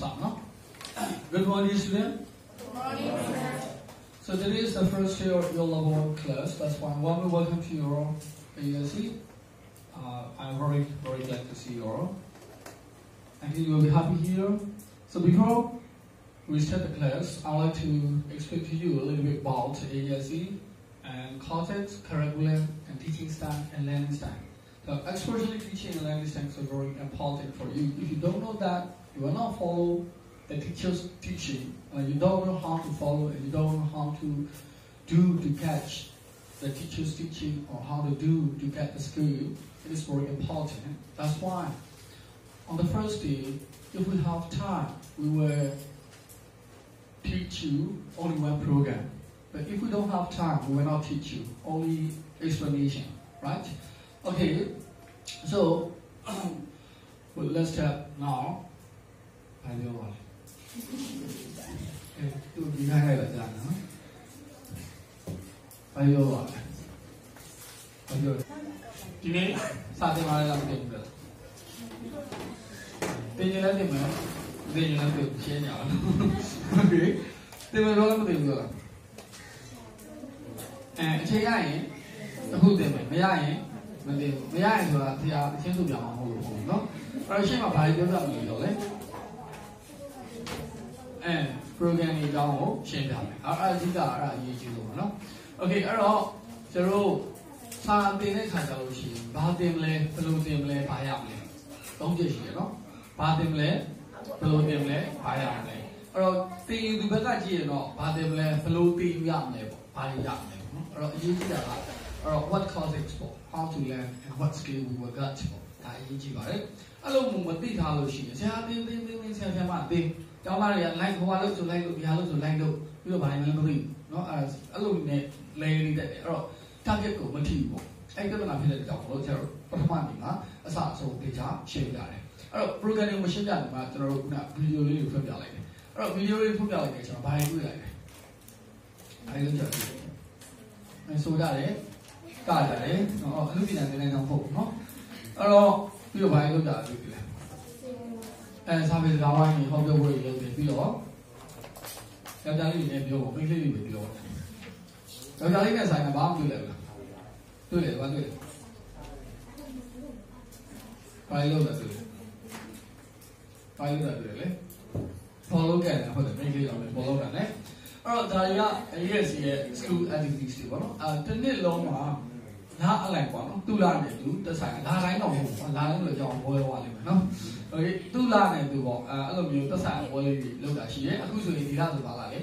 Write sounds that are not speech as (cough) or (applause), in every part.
စနော် Good morning student Good morning, sir. So today is the first day of your level class. That's why warmly welcome to your ASC. Uh, I'm very, very glad to see you all. I think you'll be happy here. So before we start the class, I'd like to explain to you a little bit about ASC and content, curriculum, and teaching style and learning style. So especially teaching and learning style is very important for you. If you don't know that, you will not follow the teacher's teaching, and you don't know how to follow, and you don't know how to do to catch the teacher's teaching or how to do to get the skill. It is very important. That's why on the first day, if we have time, we will teach you only one program. But if we don't have time, we will not teach you only explanation, right? Okay, so (clears throat) let's start now. I know what. အဲသူဒီခိုင်းလိုက်တာကြာနော်ဘာပြောပါလဲဘာပြောဒီနေ့စာသင်ပါလဲလားမသိဘူးလားတင်ရင်လည်းတင်မယ်တင်ရင်လည်းတင်ရှင်းကြအောင်โอเคတင်မယ်တော့မသိဘူးလားအဲအချိန်ရရင်အခုတင်မယ်မရရင်မတင်ဘူးမရရင်ဆိုတာဆရာအချင်းစုပြောင်းအောင်မဟုတ်လို့ပေါ့နော်အဲ့တော့ရှင်းမှာဘာပြောပြမလို့ပြောလဲ အဲ program တွေအကြောင်းကိုရှင်းပြမယ်။အဲ့အဓိကအဲ့ဒါအရေးကြီးဆုံးပါနော်။ Okay အဲ့တော့ကျွန်တော်တို့စာတင်တဲ့ခါကျလို့ရှိရင်ဘာတင်မလဲဘယ်လိုတင်မလဲဘာရမလဲ။သုံးချက်ရှိရနော်။ဘာတင်မလဲဘယ်လိုတင်မလဲဘာရမလဲ။အဲ့တော့တင်ယူဒီဘက်ကကြည့်ရင်တော့ဘာတင်မလဲဘယ်လိုတင်ရမလဲပေါ့။ဘာရရမလဲပေါ့နော်။အဲ့တော့အရေးကြီးတာကအဲ့တော့ what concepts ပေါ့ how to learn and what skill we will get ပေါ့။ဒါအရေးကြီးပါတယ်။အဲ့လိုမှမသိထားလို့ရှိရင်ဆရာတင်တင်တင်တင်ဆရာဆရာမတင် ကျောင်းသားတွေက like ဟိုဟာလို့ဆိုလိုက်လို့ဒီဟာလို့ဆိုလိုက်လို့ပြီးတော့ဘာလဲမသိဘူးเนาะအဲ့အဲ့လိုနဲ့ layer တွေတက်တယ်အဲ့တော့ target ကိုမထိဘူးပေါ့အဲ့ပြဿနာဖြစ်တဲ့ကြောင့်လို့ကျွန်တော်ပထမနေ့မှာအစအဆုံးဒေတာရှင်းပြတယ်အဲ့တော့ program ကိုမရှင်းပြတယ်မှာကျွန်တော်တို့ကဗီဒီယိုလေးကိုဖွင့်ပြလိုက်တယ်အဲ့တော့ဗီဒီယိုလေးဖွင့်ပြလိုက်တယ်ကျွန်တော်ဘာတွေတွေ့လိုက်လဲအဲ့လိုကြည့်မဆိုကြတယ်ကကြတယ်ဟောအမှုပညာနည်းနည်းတော့ဟုတ်เนาะအဲ့တော့ပြီးတော့ဘာတွေလုပ်ကြလဲတွေ့တယ် အဲစာပေစကားဝိုင်းကြီးဟောပြောဖို့လုပ်တယ်ပြီးတော့ယောက်ျားလေးတွေနဲ့ပြောဖို့မိန်းကလေးတွေပဲပြောတယ်ယောက်ျားလေးနဲ့ဆိုင်ကဘာမှမတွေ့လိုက်ဘူးတွေ့တယ်ဘာတွေ့လဲဘာလို့လဲတွေ့ဘာလို့လဲတွေ့လဲ follow ကြတယ်ဟုတ်တယ်မိန်းကလေးအောင်လည်း follow တာနဲ့အဲ့တော့ဒါတွေက AS ရဲ့ school activities တွေပေါ့နော်အဲတစ်နှစ်လုံးမှာလာအလိုက်ပေါ့နော်သူလာနေသူတက်ဆိုင်လာတိုင်းတော့မဟုတ်ဘူးလာတိုင်းလို့ကြောင်းပွဲသွားလိမ့်မယ်နော် okay သူ့လာနေသူပေါ့အဲအဲ့လိုမျိုးသက်ဆိုင်ပွဲလေးတွေလုပ်တာရှိတယ်အခုဆိုရင်ဒီလဆိုပါလာလေ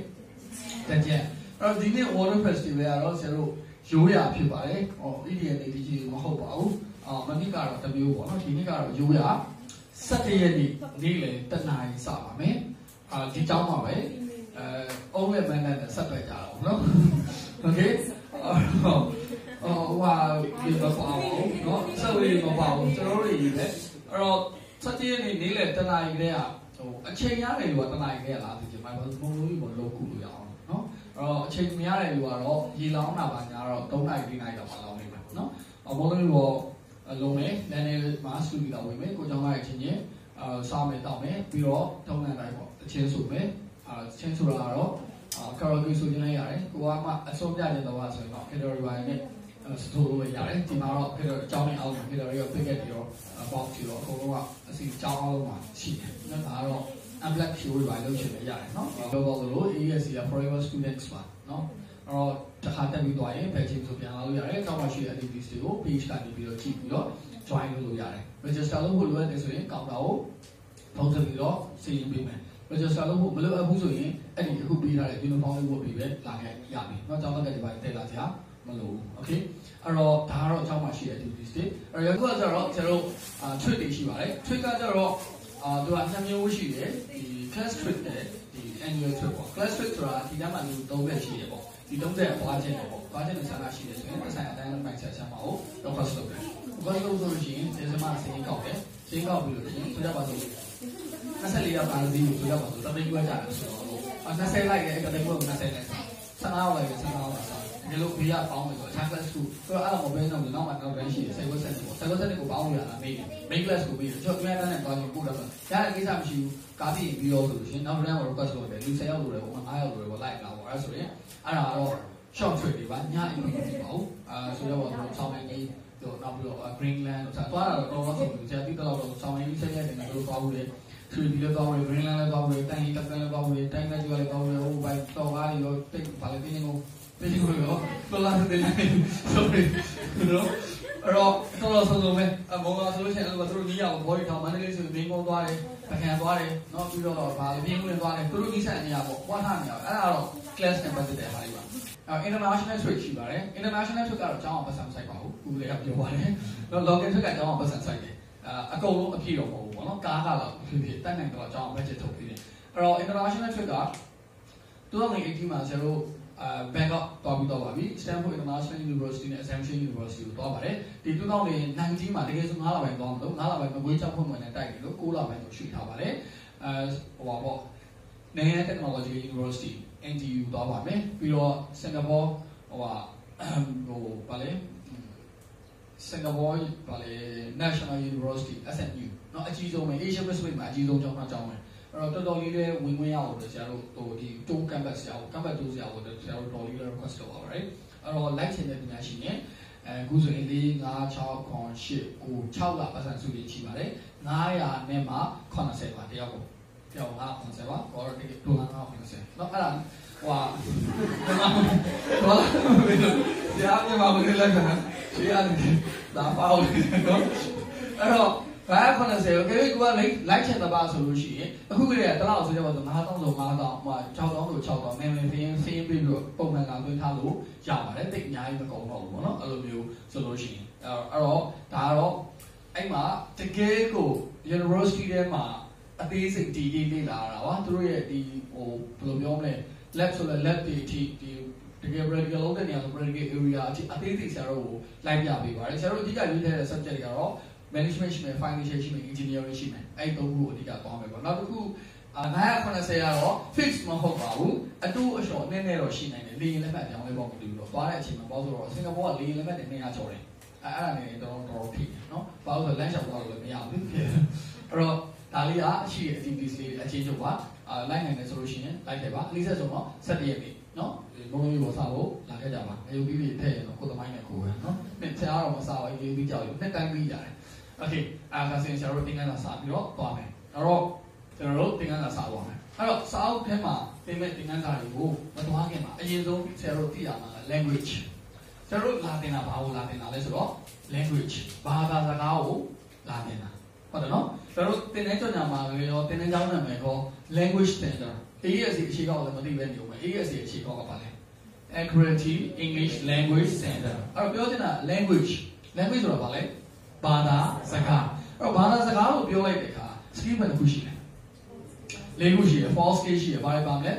တက်ကြက်အဲ့တော့ဒီနေ့ water festival ကတော့ဆရာတို့ရိုးရာဖြစ်ပါတယ်ဟော EDN နေဒီကြီးမဟုတ်ပါဘူးအာမနေ့ကတော့တမျိုးပေါ့နော်ဒီနေ့ကတော့ရိုးရာ17ရက်နေ့နေ့လယ်တနားရီစပါမယ်အာဒီကြောင်းပါပဲအဲအုံးရဲ့မန်းနဲ့ဆက်တွေ့ကြအောင်နော် okay အော်ဟိုဟာဒီမပေါ့နော်ဆက်ဝေးမပေါ့ကျွန်တော်တို့တွေလည်းအဲ့တော့ 17ရက်နေ့နေ့လယ်တနာရီတည်းကဟိုအချိန်ရတယ်လို့ကတနာရီတည်းကလားသိချင်မှာဘာလို့ဘုံလုံးကြီးပေါ်လောက်ခုလို့ရအောင်နော်အဲ့တော့အချိန်မရတယ်လို့ကတော့ရေလောင်းတာပါညာတော့3နာရီ4နာရီတော့မလောင်းနိုင်ဘူးနော်အဘုံလုံးကြီးပေါ်လုံးမယ်လမ်းထဲမှာစတူဒီလောက်ဝင်မယ်ကိုကျောင်းကချင်းချင်းအာစားမယ်တောက်မယ်ပြီးတော့တောင်းတဲ့အတိုင်းပေါ့အချင်းဆိုမယ်အာချင်းဆိုတာကတော့ကာရိုကီဆိုရင်လည်းရတယ်ကိုကမှအစုံပြတဲ့တော့ဆိုရင်တော့ category 1နဲ့ စတိုးလို့ရတယ်ဒီမှာတော့ကီလိုအကြောင်းနဲ့အောက်ကီလိုရီရော packet တွေရောပေါက်ချီတော့အကုန်လုံးကအစီအကြောင်းအောင်လုံးမှာရှိတယ်ဒါကတော့ unblock theory ပါလို့ရှင်လည်းရတယ်နော်ပြောတော့လို့ ASC က forever students ပါနော်အဲ့တော့တခါတက်ပြီးသွားရင်ဘယ်ချိန်ဆိုပြန်လာလို့ရတယ်တောက်မှရှိတဲ့ activities တွေကို page ကနေပြီးတော့ကြည့်ပြီးတော့ join လုပ်လို့ရတယ် register လုပ်ဖို့လိုအပ်တယ်ဆိုရင်ကောင်တာကိုဖုန်းဆက်ပြီးတော့စီရင်ပေးမယ် register လုပ်ဖို့မလိုအပ်ဘူးဆိုရင်အဲ့ဒီအခုပေးထားတဲ့ uniform လေးဝတ်ပြီးပဲလာခဲ့ရပြီเนาะကျောင်းတက်ကဒီပိုင်းတက်လာကြ မလို့ okay အဲ့တော့ဒါကတော့အကြောင်းမှရှိတဲ့ activities တွေအဲ့တော့အခုကကျတော့ကျွန်တော်အာ trick တွေရှိပါတယ် trick ကကျတော့အာသူကနှစ်မျိုးရှိတယ်ဒီ class trick နဲ့ဒီ annual trick ပေါ့ class trick ဆိုတာဒီကမှလူ၃ဘက်ရှိတယ်ပေါ့ဒီ၃ဘက်ပွားခြင်းတယ်ပေါ့ပွားခြင်းနဲ့ဆန္ဒရှိတယ်ဆိုရင်တစ်ဆိုင်အတိုင်းလုံးပိုင်ချက်ချက်မှာကို request လုပ်တယ် request လုပ်လို့ရှိရင်ဒီစမှာစင်းကောက်တယ်စင်းကောက်ပြီးလို့ရှိရင်ဆိုကြပါစို့24ရောက်ပါလို့ဒီလိုဆိုကြပါစို့တမိတ်ကျွဲကြတယ်ဆိုတော့20လိုက်တယ်အဲ့တမိတ်က20လိုက်15ရောက်လိုက်တယ်15ရောက်လာ ဒီလိုဘေးကပေါင်းတယ်ဆိုတော့ class 2ဆိုတော့အဲ့လိုမပဲတော့နောက်မှတော့ရရှိတယ်7 set ကို7 set ကိုပေါင်းရတာမေး main class ကိုပြီးတော့ကျွန်တော်ပြန်တန်းနဲ့သွားပြီးပို့တော့ရတယ်ကိစ္စမရှိဘူးကားပြီးပြီးရောဆိုလို့ရှိရင်နောက် brand ကို request လုပ်တယ်လူ10ယောက်လိုတယ်ပုံမှန်9ယောက်လိုတယ်ပေါ့ like လာပေါ့အဲဆိုရင်အဲ့ဒါကတော့ short trip တွေပါညအိမ်မပြီးပါဘူးအာဆိုတော့ကျွန်တော်ဆောင်းနေကြီးတော့နောက်ပြီးတော့ Greenland တော့သွားတာတော့တော်တော်ဆိုလို့ကြာတိတော့ဆောင်းနေကြီးဆက်ရက်တယ်တို့သွားဘူးလေဆွေဒီလည်းသွားဘူး Greenland လည်းသွားဘူးတိုင်းတက်ကန်လည်းသွားဘူးတိုင်းလည်းလည်းသွားဘူးဟိုဘိုက်တော့ကားရောတိတ်ပါလေတင်းကို တင်းကိုရောပလာတဲ့နေ sorry နော်အဲ့တော့တော်တော်ဆုံးဆုံးပဲအမောကဆိုလို့ရှိရင်တော့သူတို့ကြီးရအောင်ဘောရီထောင်မန္တလေးဆိုပြီးမင်းကုန်းသွားတယ်ပကံသွားတယ်နော်ပြီးတော့ဗာလေပြင်းဝင်သွားတယ်သူတို့ကြီးဆက်နေရပေါ့ပွားထားနေရအဲ့ဒါတော့ class နဲ့ပတ်သက်တဲ့ဟာတွေပါအဲ international trade ရှိပါတယ် international trade ကတော့အကြောင်းအောင်ပတ်စံဆိုင်ပါဘူးဦးလေးကပြောပါတယ်တော့ local trade ကအကြောင်းအောင်ပတ်စံဆိုင်တယ်အအကုန်လုံးအပြည့်တော့မဟုတ်ဘူးပေါ့နော်ကားကတော့ဖြစ်ဖြစ်တက်နိုင်တော့အကြောင်းအောင် budget ထုတ်ပြီးတယ်အဲ့တော့ international trade က2018မှာကျွန်တော် အာ Bangkok သွားပြီးတော့ပါပြီ Stanford International University နဲ့ Assumption University ကိုသွားပါတယ်ဒီ2019မှာတကယ်ဆို9လပိုင်းသွားမလို့9လပိုင်းမကွေးချောက်ဖွဲ့မှန်နဲ့တိုက်တယ်လို့9လပိုင်းကိုရွှေ့ထားပါတယ်အဲဟိုပါပေါ့ Nanyang Technological University NTU သွားပါမယ်ပြီးတော့ Singapore ဟိုပါဟိုဗာလေ Singapore ဗာလေ National University SNU เนาะအကြီးဆုံးပဲ Asia Pacific မှာအကြီးဆုံးကျောင်းသားကျောင်းပဲ အဲ့တော့တော်တော်လေးလေးဝင်ဝင်ရအောင်လို့ဆရာတို့ဟိုဒီ tool canvas ဆရာတို့ canvas tool ဆရာတို့ဆရာတို့တော်လေးလေး request လုပ်ပါပါ right အဲ့တော့ like ချင်တဲ့ပညာရှင်ရဲ့အဲအခုဆိုရင်4 5 6 9 8 9 6လပတ်စံစုလေးရှိပါတယ်900နဲ့မှ80ပါတယောက်ပေါ့တယောက်980ပါဘောရတိက2 980နော်အဲ့ဒါဟွာဘာဘယ်လိုဆရာကဘာလုပ်လဲခဏဆရာကဒါပါအောင်နော်အဲ့တော့ ဘာ80ကိုကိကကလိုက်လိုက်ချင်တပါဆိုလို့ရှိရင်အခုကလေးကတလောက်ဆိုကြပါဆို9000ဆို9000ဟို6000ဆို6000မင်းမင်းဖင်းဖင်းပြီးတော့ပုံမှန်ကသွင်းထားလို့ရပါတယ်တိတ်အများကြီးမကုန်တော့ဘူးပေါ့နော်အဲ့လိုမျိုးဆိုလို့ရှိရင်အဲ့တော့ဒါကတော့အဲ့မှာတကယ်ကို university ထဲမှာအသေးစိတ်ဒီဒီလေ့လာတာပါသူတို့ရဲ့ဒီဟိုဘယ်လိုပြောမလဲ lab ဆိုလဲ lab တွေအထိဒီတကယ် practical လုပ်တဲ့နေရာဆို practical area အထိအသေးစိတ်ဆရာတို့ကိုလိုက်ပြပေးပါတယ်ဆရာတို့အဓိကရွေးထားတဲ့ subject တွေကတော့ management ရှိမယ် financial ရှိမယ် engineering ရှိမယ်အဲ့သုံးခုအဓိကသွားမယ်ပေါ့နောက်တစ်ခုအာ980ကတော့ fix မဟုတ်ပါဘူးအတူအလျှော်နည်းနည်းတော့ရှိနိုင်တယ်လေရင်လက်မှတ်ပြောင်းလဲပေါ့မတူဘူးတော့သွားတဲ့အချိန်မှာပေါ့ဆိုတော့စင်ကာပူကလေရင်လက်မှတ်တွေ200ကျော်တယ်အဲ့အဲ့ဒါနေတော့တော်တော်ထိတယ်နော်ဘာလို့လဲလမ်းလျှောက်သွားလို့လည်းမရဘူးအဲ့တော့ဒါလေးကအရှိရဲ့ activities လေးအခြေချုပ်ပါအာလိုက်နိုင်တယ်ဆိုလို့ရှိရင်လိုက်ခဲ့ပါအနည်းဆက်ဆုံးတော့7ရက်ပြီနော်ဘုံကြီးကိုစားဖို့လာခဲ့ကြပါအယုတ်ပြီးပြီးထည့်ရင်တော့ကိုယ်သမိုင်းနဲ့ကိုယ်ပဲနော်နှစ်ချားတော့မစားဘူးအယုတ်ပြီးကြောက်ရုံနှစ်တိုင်းပြီးရတယ် โอเคအားကစင်ကျွန်တော်တို့သင်ခန်းစာစပြီးတော့သွားမယ်အဲ့တော့ကျွန်တော်တို့သင်ခန်းစာစသွားမယ်အဲ့တော့စာအုပ်ထဲမှာသင်မဲ့သင်ခန်းစာတွေကိုမသွားခင်မှာအရင်ဆုံးဆရာတို့သိရမှာ language ဆရာတို့လာသင်တာဘာကိုလာသင်တာလဲဆိုတော့ language ဘာသာစကားကိုလာသင်တာဟုတ်တယ်နော်ကျွန်တော်တို့သင်တဲ့ကြောင်ညာမှာလည်းရောသင်တဲ့ကျောင်းနာမည်ကော language center AES အခြေကောက်လည်းမသိပဲနေဦးမယ် AES အခြေကောက်ကပါလဲ Accuracy English Language Center အဲ့တော့ပြောချင်တာ language language ဆိုတာဘာလဲ ဘာသာစကားအဲ့တော့ဘာသာစကားကိုပြောလိုက်တဲ့အခါ skill ဘယ်နှခုရှိလဲလေးခုရှိတယ် false skill ရှိတယ်ဘာတွေပါမလဲ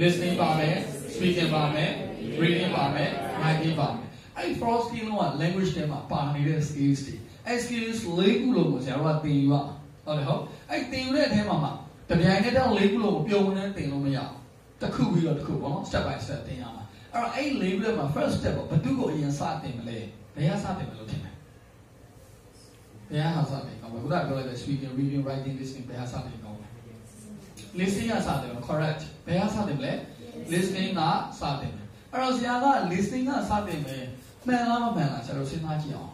listening ပါမယ် speaking ပါမယ် reading ပါမယ် writing ပါမယ်အဲ့ false skill လုံးက language ထဲမှာပါနေတဲ့ skills တွေအဲ့ skills လေးခုလုံးကိုဆရာတို့ကသင်ယူရဟုတ်တယ်ဟုတ်အဲ့သင်ယူတဲ့အထဲမှာမှာတပြိုင်တည်းတော့လေးခုလုံးကိုပြုံးနေသင်လို့မရဘူးတစ်ခုပြီးတော့တစ်ခုပေါ့နော် step by step သင်ရမှာအဲ့တော့အဲ့လေးခုထဲမှာ first step ကိုဘယ်သူကိုအရင်စတင်မလဲဘယ်ကစတင်မလို့ထင်လဲ ဘယ်ဟာစတင်ကောင်းလဲခုနကပြောလိုက်တဲ့ speaking reading writing listening ဘယ်ဟာစတင်ကောင်းလဲ listening ကစတင် correct ဘယ်ဟာစတင်မလဲ listening ကစတင်မယ်အဲ့တော့ဆရာက listening ကစတင်မယ်မှန်လားမမှန်လားဆရာတို့စဉ်းစားကြည့်အောင်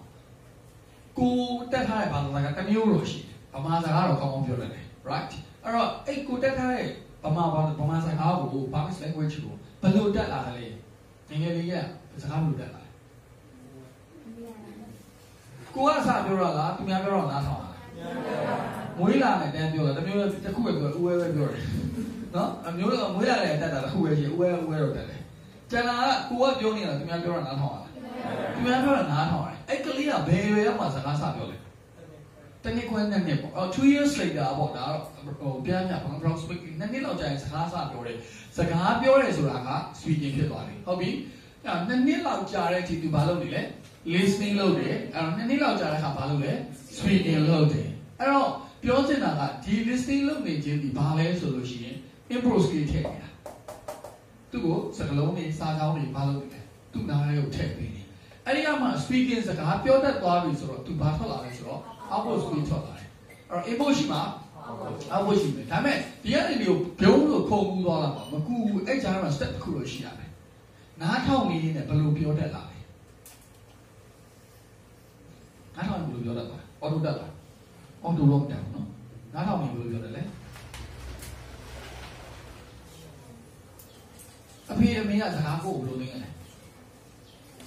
ကိုတက်ထားတဲ့ဘာသာစကားတစ်မျိုးလို့ရှိတယ်ဗမာစကားတော့ကောင်းကောင်းပြောရတယ် right အဲ့တော့အဲ့ကိုတက်ထားတဲ့ဗမာဘာဗမာစကားကို Burmese language ကိုဘယ်လိုတက်လာလဲငယ်ငယ်လေးကစကားဘယ်လိုတက်လာ လဲကိုကစပြောရလားသူများပြောတော့နားထောင်လားမွေးလာမယ်တန်းပြောတာတမျိုးတစ်ခုပဲပြောဦးဝဲပဲပြောတယ်နော်အမျိုးကမွေးလာတယ်တက်တာတစ်ခုပဲရှိဦးဝဲဦးဝဲတော့တက်တယ်ကျန်တာကကိုကပြောနေတာသူများပြောတာနားထောင်လားသူများပြောတာနားထောင်တယ်အဲ့ကလေးကဘယ်ရွယ်ရောက်မှစကားစပြောလဲတနည်းခွဲနဲ့နဲ့ပေါ့အော်2 years later ပေါ့ဒါဟိုပြန်ပြန် from speaking နည်းနည်းလောက်ကြာရင်စကားစပြောတယ်စကားပြောတယ်ဆိုတာက speaking ဖြစ်သွားတယ်ဟုတ်ပြီအဲ့နည်းနည်းလောက်ကြာတဲ့အချိန်သူဘာလုပ်နေလဲ listening လုပ်တယ်အဲ့တော့နည်းနည်းလောက်ကြာတဲ့အခါဘာလုပ်လဲ speaking လုပ်တယ်အဲ့တော့ပြောချင်တာကဒီ listening လုပ်နေခြင်းဒီဘာလဲဆိုလို့ရှိရင် improve skill ထည့်နေတာသူ့ကိုစကားလုံးတွေစာကြောင်းတွေဘာလုပ်နေလဲသူ့နားလေးကိုထည့်ပေးနေအဲ့ဒီကမှ speaking စကားပြောတတ်သွားပြီဆိုတော့သူဘာထွက်လာလဲဆိုတော့ output speech ထွက်လာတယ်အဲ့တော့ emotion မှာအောက်ဖို့ရှိမယ်ဒါပေမဲ့ဒီကနေဒီကိုဘုံလို့ခုံကူးသွားတာပါမကူဘူးအဲ့ကြားမှာ step တစ်ခုလို့ရှိရမယ်နားထောင်နေရင်လည်းဘယ်လိုပြောတတ်လာ လဲနားထောင်ဘယ်လိုပြောတတ်လဲအော်တိုတက်လားအော်တိုတော့မတက်ဘူးနော်နားထောင်ရင်ဘယ်လိုပြောတယ်လဲအဖေအမေကစကားကိုဘယ်လိုလုပ်လဲ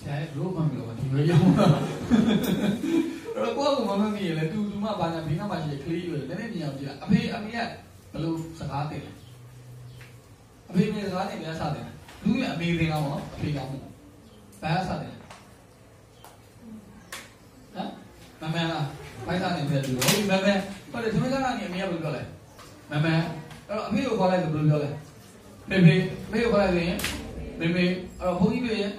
ဆရာဘလို့မှမပြောဘူးဒီလိုရောအဲ့တော့ကိုကမမမီလေတူတူမှဘာညာဘီနာမှာရှိကလေးရွယ်လည်းနည်းနည်းမြင်အောင်ကြည့်လိုက်အဖေအမေကဘလို့စကားတင်လဲအဖေအမေစကားတင်ပြန်စတယ်လူရအမေတင်အောင်နော်အဖေကမှုဘာစတယ်ဟမ် မမလားဘိုက်စားနေတယ်လူဟုတ်ပြီမမဟုတ်တယ်သူကကနေအမေကဘယ်လိုပြောလဲမမအဲ့တော့အဖေကိုခေါ်လိုက်လို့ဘယ်လိုပြောလဲဖေဖေမေကိုခေါ်လိုက်ရင်မေမေအဲ့တော့ဘုန်းကြီးတွေရဲ့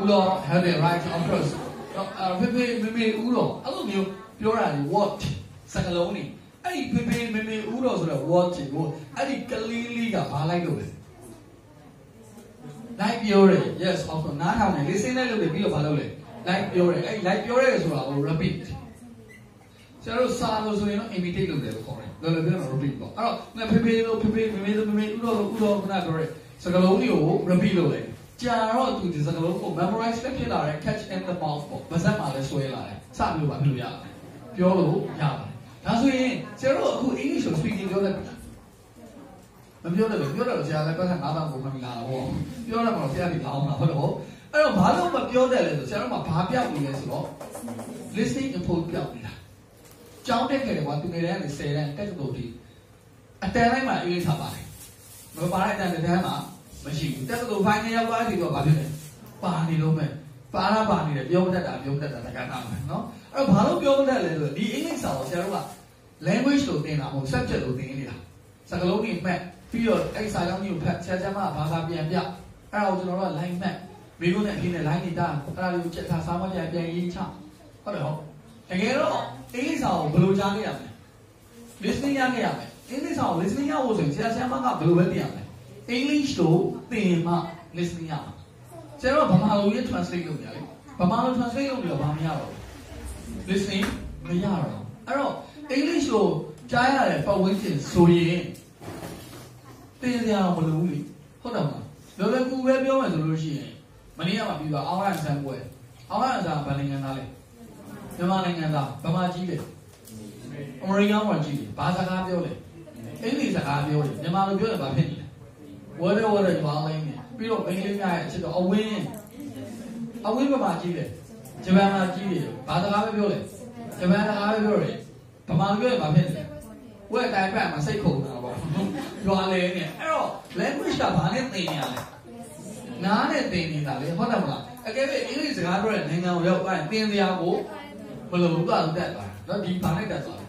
ဦးတော် have the right of course တော့ဖေဖေမေမေဦးတော်အဲ့လိုမျိုးပြောတာလေ what စကလုံးနေအဲ့ဒီဖေဖေမေမေဦးတော်ဆိုတော့ what ကိုအဲ့ဒီကလေးလေးကဘာလိုက်လို့လဲလိုက်ပြောတယ် yes of course နားထောင်တယ် listen လိုက်လို့ပြီးတော့ဘာလုပ်လဲ like ပြောတယ်အဲ့ like ပြောတယ်ဆိုတာကို repeat ကျတော့စာလို့ဆိုရင်တော့ imitate လုပ်တယ်လို့ခေါ်တယ်လောလောပြောတော့ repeat ပေါ့အဲ့တော့ငါဖေဖေလို့ဖေဖေမေမေလို့မေမေဥတော်လို့ဥတော်ခုနပြောရဲစကားလုံးတွေကို repeat လုပ်တယ်ကြာတော့သူဒီစကားလုံးကို memorize ဖြစ်လာတယ် catch in the mouth ပေါ့ဗဇက်မှာလည်းဆွဲလာတယ်စမျိုးပါဖြစ်လို့ရတယ်ပြောလို့ရပါတယ်ဒါဆိုရင်ကျတော့အခု English ကို speaking ပြောတယ်မပြောတယ်ပြောတယ်ဆရာလည်းပတ်သက်ငါးပါးကိုမမီလာတော့ပြောတယ်မလို့ဆရာဒီလောင်းတာဟုတ်တော့ အဲ့တော့ဘာလို့မပြောတယ်လဲဆိုဆရာတို့ကဘာပြောက်နေလဲဆိုတော့ listening input ပြောက်နေတာကျောင်းတက်ခဲ့တယ်ကွာသူငယ်တန်းကနေ10တန်းတက်ကတူတီအတန်းတိုင်းမှာအရေးထားပါတယ်မပါတဲ့အတန်းတစ်တန်းမှာမရှိဘူးတက်ကတူဖိုင်နေရောက်သွားပြီတော့ဘာဖြစ်လဲပါနေလို့မဲ့ပါလာပါနေတယ်ပြောမတတ်တာပြောမတတ်တာတက္ကနာမယ်နော်အဲ့တော့ဘာလို့ပြောမတတ်လဲဆိုတော့ဒီအင်္ဂလိပ်စာကိုဆရာတို့က language လို့သင်တာမဟုတ် subject လို့သင်နေတာစကားလုံးတွေမှတ်ပြီးတော့အဲ့စာကြောင်းမျိုးဖတ်ဆရာကျမဘာသာပြန်ပြအဲ့ဒါကိုကျွန်တော်တို့က line မှတ် မိကုန်းနဲ့အင်းနဲ့ line နေတာအဲ့ဒါလေးကိုချက်ထားစားမပြန်ပြန်ရေးချဟုတ်တယ်ဟုတ်တကယ်တော့အင်္ဂလိပ်စာကိုဘယ်လိုကြားခဲ့ရမလဲ listening ရခဲ့ရမယ်အင်္ဂလိပ်စာကို listening ရဖို့ဆိုရင်ဆရာဆရာမကဘယ်လိုပဲသိရမလဲ English လို့သင်မှ listening ရမှာဆရာတို့ကဗမာလိုရေး translate လုပ်ကြလေဗမာလို translate လုပ်ပြီးတော့ဘာမရတော့ဘူး listening မရတော့အဲ့တော့ English ကိုကြားရတဲ့ပတ်ဝန်းကျင်ဆိုရင်သင်စရာမလိုဘူးလေဟုတ်တယ်မလားလောလောကူပဲပြောမယ်ဆိုလို့ရှိရင် မနေ့ကမှပြီးတော့ online ဆန်းပွဲ online ဆန်းဗာနိုင်ငံသားလေမြန်မာနိုင်ငံသားဗမာကြီးလေအမေရိကန်ဝန်ကြီးလေဘာစကားပြောလဲအင်္ဂလိပ်စကားပြောတယ်မြန်မာလိုပြောတယ်ဘာဖြစ်နေလဲဝဲဝဲဝဲရွာလိုင်းနေပြီးတော့အင်္ဂလိပ်များရဲ့အချက်တော့အဝင်းအဝင်းဗမာကြီးလေဂျပန်မှာကြီးတယ်ဘာစကားပဲပြောလဲဂျပန်စကားပဲပြောတယ်ဗမာလိုပြောရင်ဘာဖြစ်လဲဝဲတိုင်းပတ်မှာစိတ်ခုန်တာပေါ့ရွာလေနေအဲ့တော့ language ကဘာနဲ့သင်နေရလဲ နားနဲ့သင်နေတာလေဟုတ်တယ်မလားအကယ်၍အင်္ဂလိပ်စကားပြောတဲ့နိုင်ငံကိုရောက်သွားရင်သင်စရာကိုဘယ်လိုလုပ်တော့တက်သွားတော့ဒီဘာနဲ့တက်သွား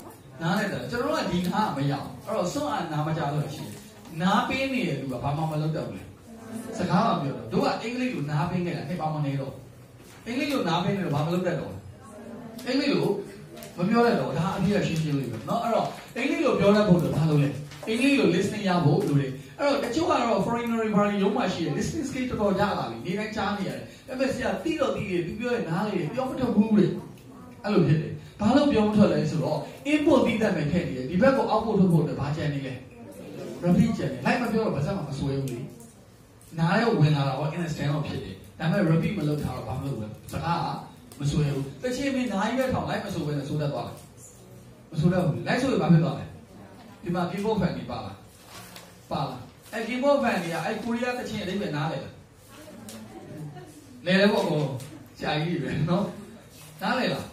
နားနဲ့တက်ကျွန်တော်တို့ကဒီနားမရအောင်အဲ့တော့စွန့်အားနားမကြလို့ရှိရင်နားပေးနေတဲ့လူကဘာမှမလုပ်တော့ဘူးလေစကားမှပြောတော့တို့ကအင်္ဂလိပ်ကိုနားပေးနေတာနှစ်ပေါင်းမနေတော့အင်္ဂလိပ်ကိုနားပေးနေတော့ဘာမလုပ်တတ်တော့အင်္ဂလိပ်ကိုမပြောရတော့ဒါအပြည့်ရှင်းရှင်းလေးပဲเนาะအဲ့တော့အင်္ဂလိပ်ကိုပြောတတ်ဖို့တော့ဘာလုပ်လဲအင်္ဂလိပ်ကို listening ရဖို့လူတွေ အဲ့တော့တချို့ကတော့ foreigner ဘာလို့ရုံးမှရှိတယ် listening skill တော်တော်ရလာပြီနေတိုင်းကြားနေရတယ်ဒါပေမဲ့ဆရာတိတော့တိတယ်သူပြောရင်နားလေပြောမတတ်ဘူးလေအဲ့လိုဖြစ်တယ်ဘာလို့ပြောမထွက်လဲဆိုတော့ input တိတတ်မယ်ထည့်နေတယ်ဒီဘက်ကို output ထုတ်ဖို့တော့ဘာကြံနေလဲ repeat ကြံနေလိုက်မပြောတော့ဘာစမှမဆွဲဘူးလေနားရဲဝင်လာတော့ instant တော့ဖြစ်တယ်ဒါပေမဲ့ repeat မလုပ်တာတော့ဘာမလုပ်ဘူးစကားကမဆွဲဘူးတချင်မင်းနားရဲထောင်လိုက်မဆွဲဘူးဆိုတတ်သွားတယ်မဆွဲတော့ဘူးလိုက်ဆွဲဘာဖြစ်သွားလဲဒီမှာ keyboard fan ကြီးပါလားပါလား အဲ keyboard fan ကြီးကအဲကိုရီးယားတချင်အလေးပဲနားလေလားလဲလဲပေါ့ကောဆရာကြီးပဲနော်နားလေလား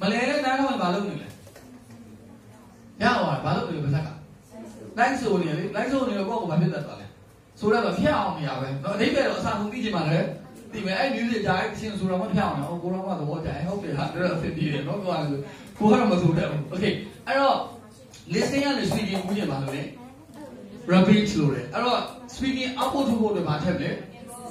မလဲတဲ့နားတော့ဘာလုပ်နေလဲရအောင်ဘာလုပ်နေလဲပါစက်ကလိုက်ဆိုနေလေလိုက်ဆိုနေတော့ကိုယ့်ကိုဘာဖြစ်တတ်သွားလဲဆိုတော့ဖျက်အောင်မရပဲနော်အဓိပ္ပာယ်တော့အစားဆုံးသိချင်ပါလေဒီမဲ့အဲ့ music ကြားအဲ့ချင်းဆိုတော့မဖျက်အောင်နော်ကိုရောကသဘောကျတယ်ဟုတ်တယ်ဟာဒါဖြစ်ပြီးတယ်နော်ကိုကကိုကတော့မဆိုတတ်ဘူး okay အဲ့တော့ listening နဲ့ speaking ကိုပြင်ပါလို့လေ repeat လို့လေအဲ့တော့ speaking output ထုတ်ဖို့တွေမှာထည့်တယ်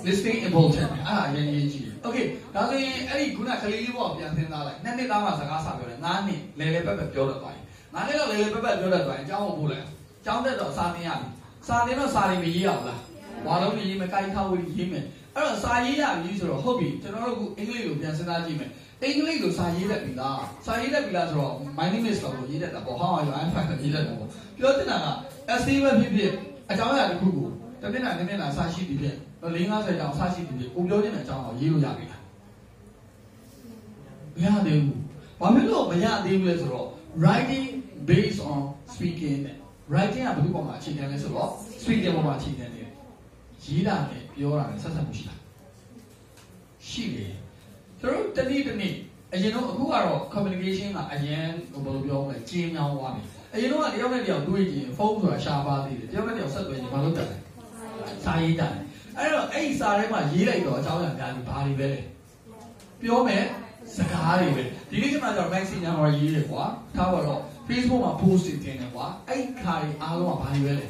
listening important အဲ့ဒါအရင်ရေးကြည့်တယ် okay ဒါဆိုရင်အဲ့ဒီခုနကလေးလေးပေါ့ပြန်သင်သားလိုက်နှစ်နှစ်သားမှစကားစာပြောတယ်ငါးနှစ်လဲလဲပက်ပက်ပြောတတ်သွားရင်ငါးနှစ်တော့လဲလဲပက်ပက်ပြောတတ်သွားရင်အကြောင်းကိုပို့လိုက်ကျောင်းတက်တော့စာသင်ရပြီစာသင်တော့စာတွေမရေးအောင်လားဝါလုံးရေးမယ်ကိုင်ခါဝေးရေးမယ် အဲ့တော့စာရေးရပြီဆိုတော့ဟုတ်ပြီကျွန်တော်တို့ကအင်္ဂလိပ်ကိုပြန်စဉ်းစားကြည့်မယ်အင်္ဂလိပ်လိုစာရေးတတ်ပြီလားစာရေးတတ်ပြီလားဆိုတော့ my name is လို့ရေးတတ်တာပေါ့ how are you i'm fine ရေးတတ်တာပေါ့ပြောတင်တာက essay ပဲဖြစ်ဖြစ်အကြောင်းအရာတစ်ခုကိုတပြည့်နာတစ်ပြည့်နာစာရှိပြီဖြစ်၄50ကြောင်စာရှိပြီဖြစ်ကိုပြောတင်တဲ့အကြောင်းကိုရေးလို့ရပြီလားမရသေးဘူးဘာဖြစ်လို့မရသေးဘူးလဲဆိုတော့ writing based on speaking နဲ့ writing ကဘယ်လိုပုံမှာအခြေခံလဲဆိုတော့ speaking ပုံမှာအခြေခံနေတယ် ရေးတာနဲ့ပြောတာနဲ့ဆက်ဆက်မှုရှိလားရှိတယ်သူတို့တနည်းတနည်းအရင်တော့အခုကတော့ communication ကအရင်ဘယ်လိုပြောမလဲကျင်းမြောင်းသွားပြီအရင်တော့တယောက်နဲ့တယောက်တွေ့ရင်ဖုန်းဆိုတာရှားပါသေးတယ်တယောက်နဲ့တယောက်ဆက်သွယ်ရင်ဘာလို့တက်လဲစာရေးတယ်အဲ့တော့အဲ့ဒီစာထဲမှာရေးလိုက်တော့အကြောင်းအရာများပြီဘာတွေပဲလဲပြောမယ်စကားတွေပဲဒီနေ့ကျွန်တော်တော့ messenger မှာရေးတယ်ကွာထားပါတော့ Facebook မှာ post တင်တယ်ကွာအဲ့ခါတွေအားလုံးကဘာတွေပဲလဲ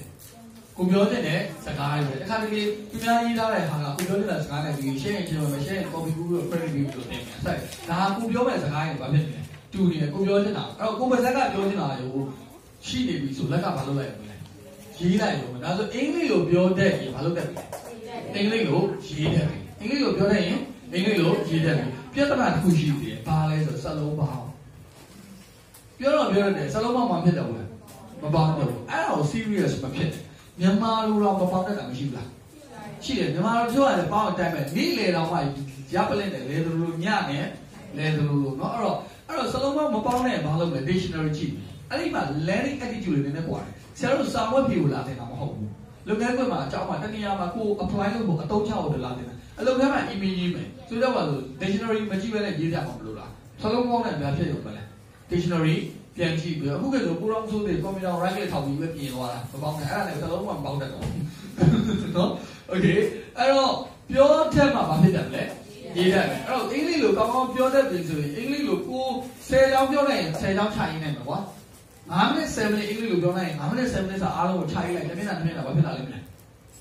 ကိုပြောတဲ့နဲ့စကားတွေပဲတခါတလေသူများရေးထားတဲ့ဟာကကိုပြောတဲ့စကားနဲ့ဒီ share ရင်ကျွန်တော်မ share ရင် copy ကူးပြီး credit ပြီးလို့တင်တယ်ဆက်ဒါကိုပြောမဲ့စကားတွေဘာဖြစ်လဲတူနေတယ်ကိုပြောနေတာအဲ့တော့ကိုပါဇက်ကပြောနေတာရောရှိနေပြီဆိုလက်ကဘာလုပ်လိုက်ရမလဲရေးလိုက်ရောဒါဆိုအင်္ဂလိပ်လိုပြောတဲ့ရင်ဘာလုပ်တတ်လဲအင်္ဂလိပ်လိုရေးတယ်အင်္ဂလိပ်လိုပြောတဲ့ရင်အင်္ဂလိပ်လိုရေးတယ်ပြဿနာတစ်ခုရှိသေးတယ်ဘာလဲဆိုစက်လုံးပေါင်းပြောတော့ပြောရတယ်စက်လုံးပေါင်းမှဖြစ်တယ်ဘူးမပေါင်းတော့ဘူးအဲ့ဒါကို serious မဖြစ် မြန်မာလိုတော့မပေါင်းတတ်တာမရှိဘူးလားရှိတယ်မြန်မာလိုပြောရတယ်ပေါင်းအတိုင်းပဲနေ့လေတော့မှရပလင်းတယ်လေလိုလိုညနဲ့လေလိုလိုเนาะအဲ့တော့အဲ့တော့စလုံးပေါင်းမပေါင်းနဲ့ဘာလုပ်လဲ dictionary ကြည့်အဲ့ဒီမှာ learning attitude တွေနည်းနည်းကွာတယ်ဆရာတို့စာဝတ်ဖြေကိုလာတင်တာမဟုတ်ဘူးလုပ်ငန်းခွင်မှာအကြောင်းမှာတနည်းအားမှာကို apply လုပ်ဖို့အသုံးချဖို့လာတင်တာအလုပ်ငန်းမှာ email ရေးမယ်ဆိုတော့ပါဆို dictionary မကြည့်ဘဲနဲ့ရေးကြမှာမလို့လားစလုံးပေါင်းနဲ့များဖြစ်ရုံပဲလေ dictionary ပြန်ကြည့်ပြီးအခုကဆိုကိုရောင်းဆိုးတွေ computer right ထောက်ပြီးပဲပြင်သွားတာမပေါင်းနဲ့အဲ့ဒါလည်းစလုံးမှမပေါင်းတတ်တော့နော် okay အဲ့တော့ပြောတဲ့မှာဘာဖြစ်တယ်လဲရေးတယ်အဲ့တော့အင်္ဂလိပ်လိုကောင်းကောင်းပြောတတ်ပြီဆိုရင်အင်္ဂလိပ်လိုကို10ကြောင်းပြောလိုက်ရင်10ကြောင်းချရင်းနိုင်မှာကွာ9မိနစ်7မိနစ်အင်္ဂလိပ်လိုပြောလိုက်ရင်9မိနစ်7မိနစ်စာအားလုံးကိုချရင်းလိုက်တစ်မိနစ်တစ်မိနစ်ဘာဖြစ်လာလိမ့်မလဲ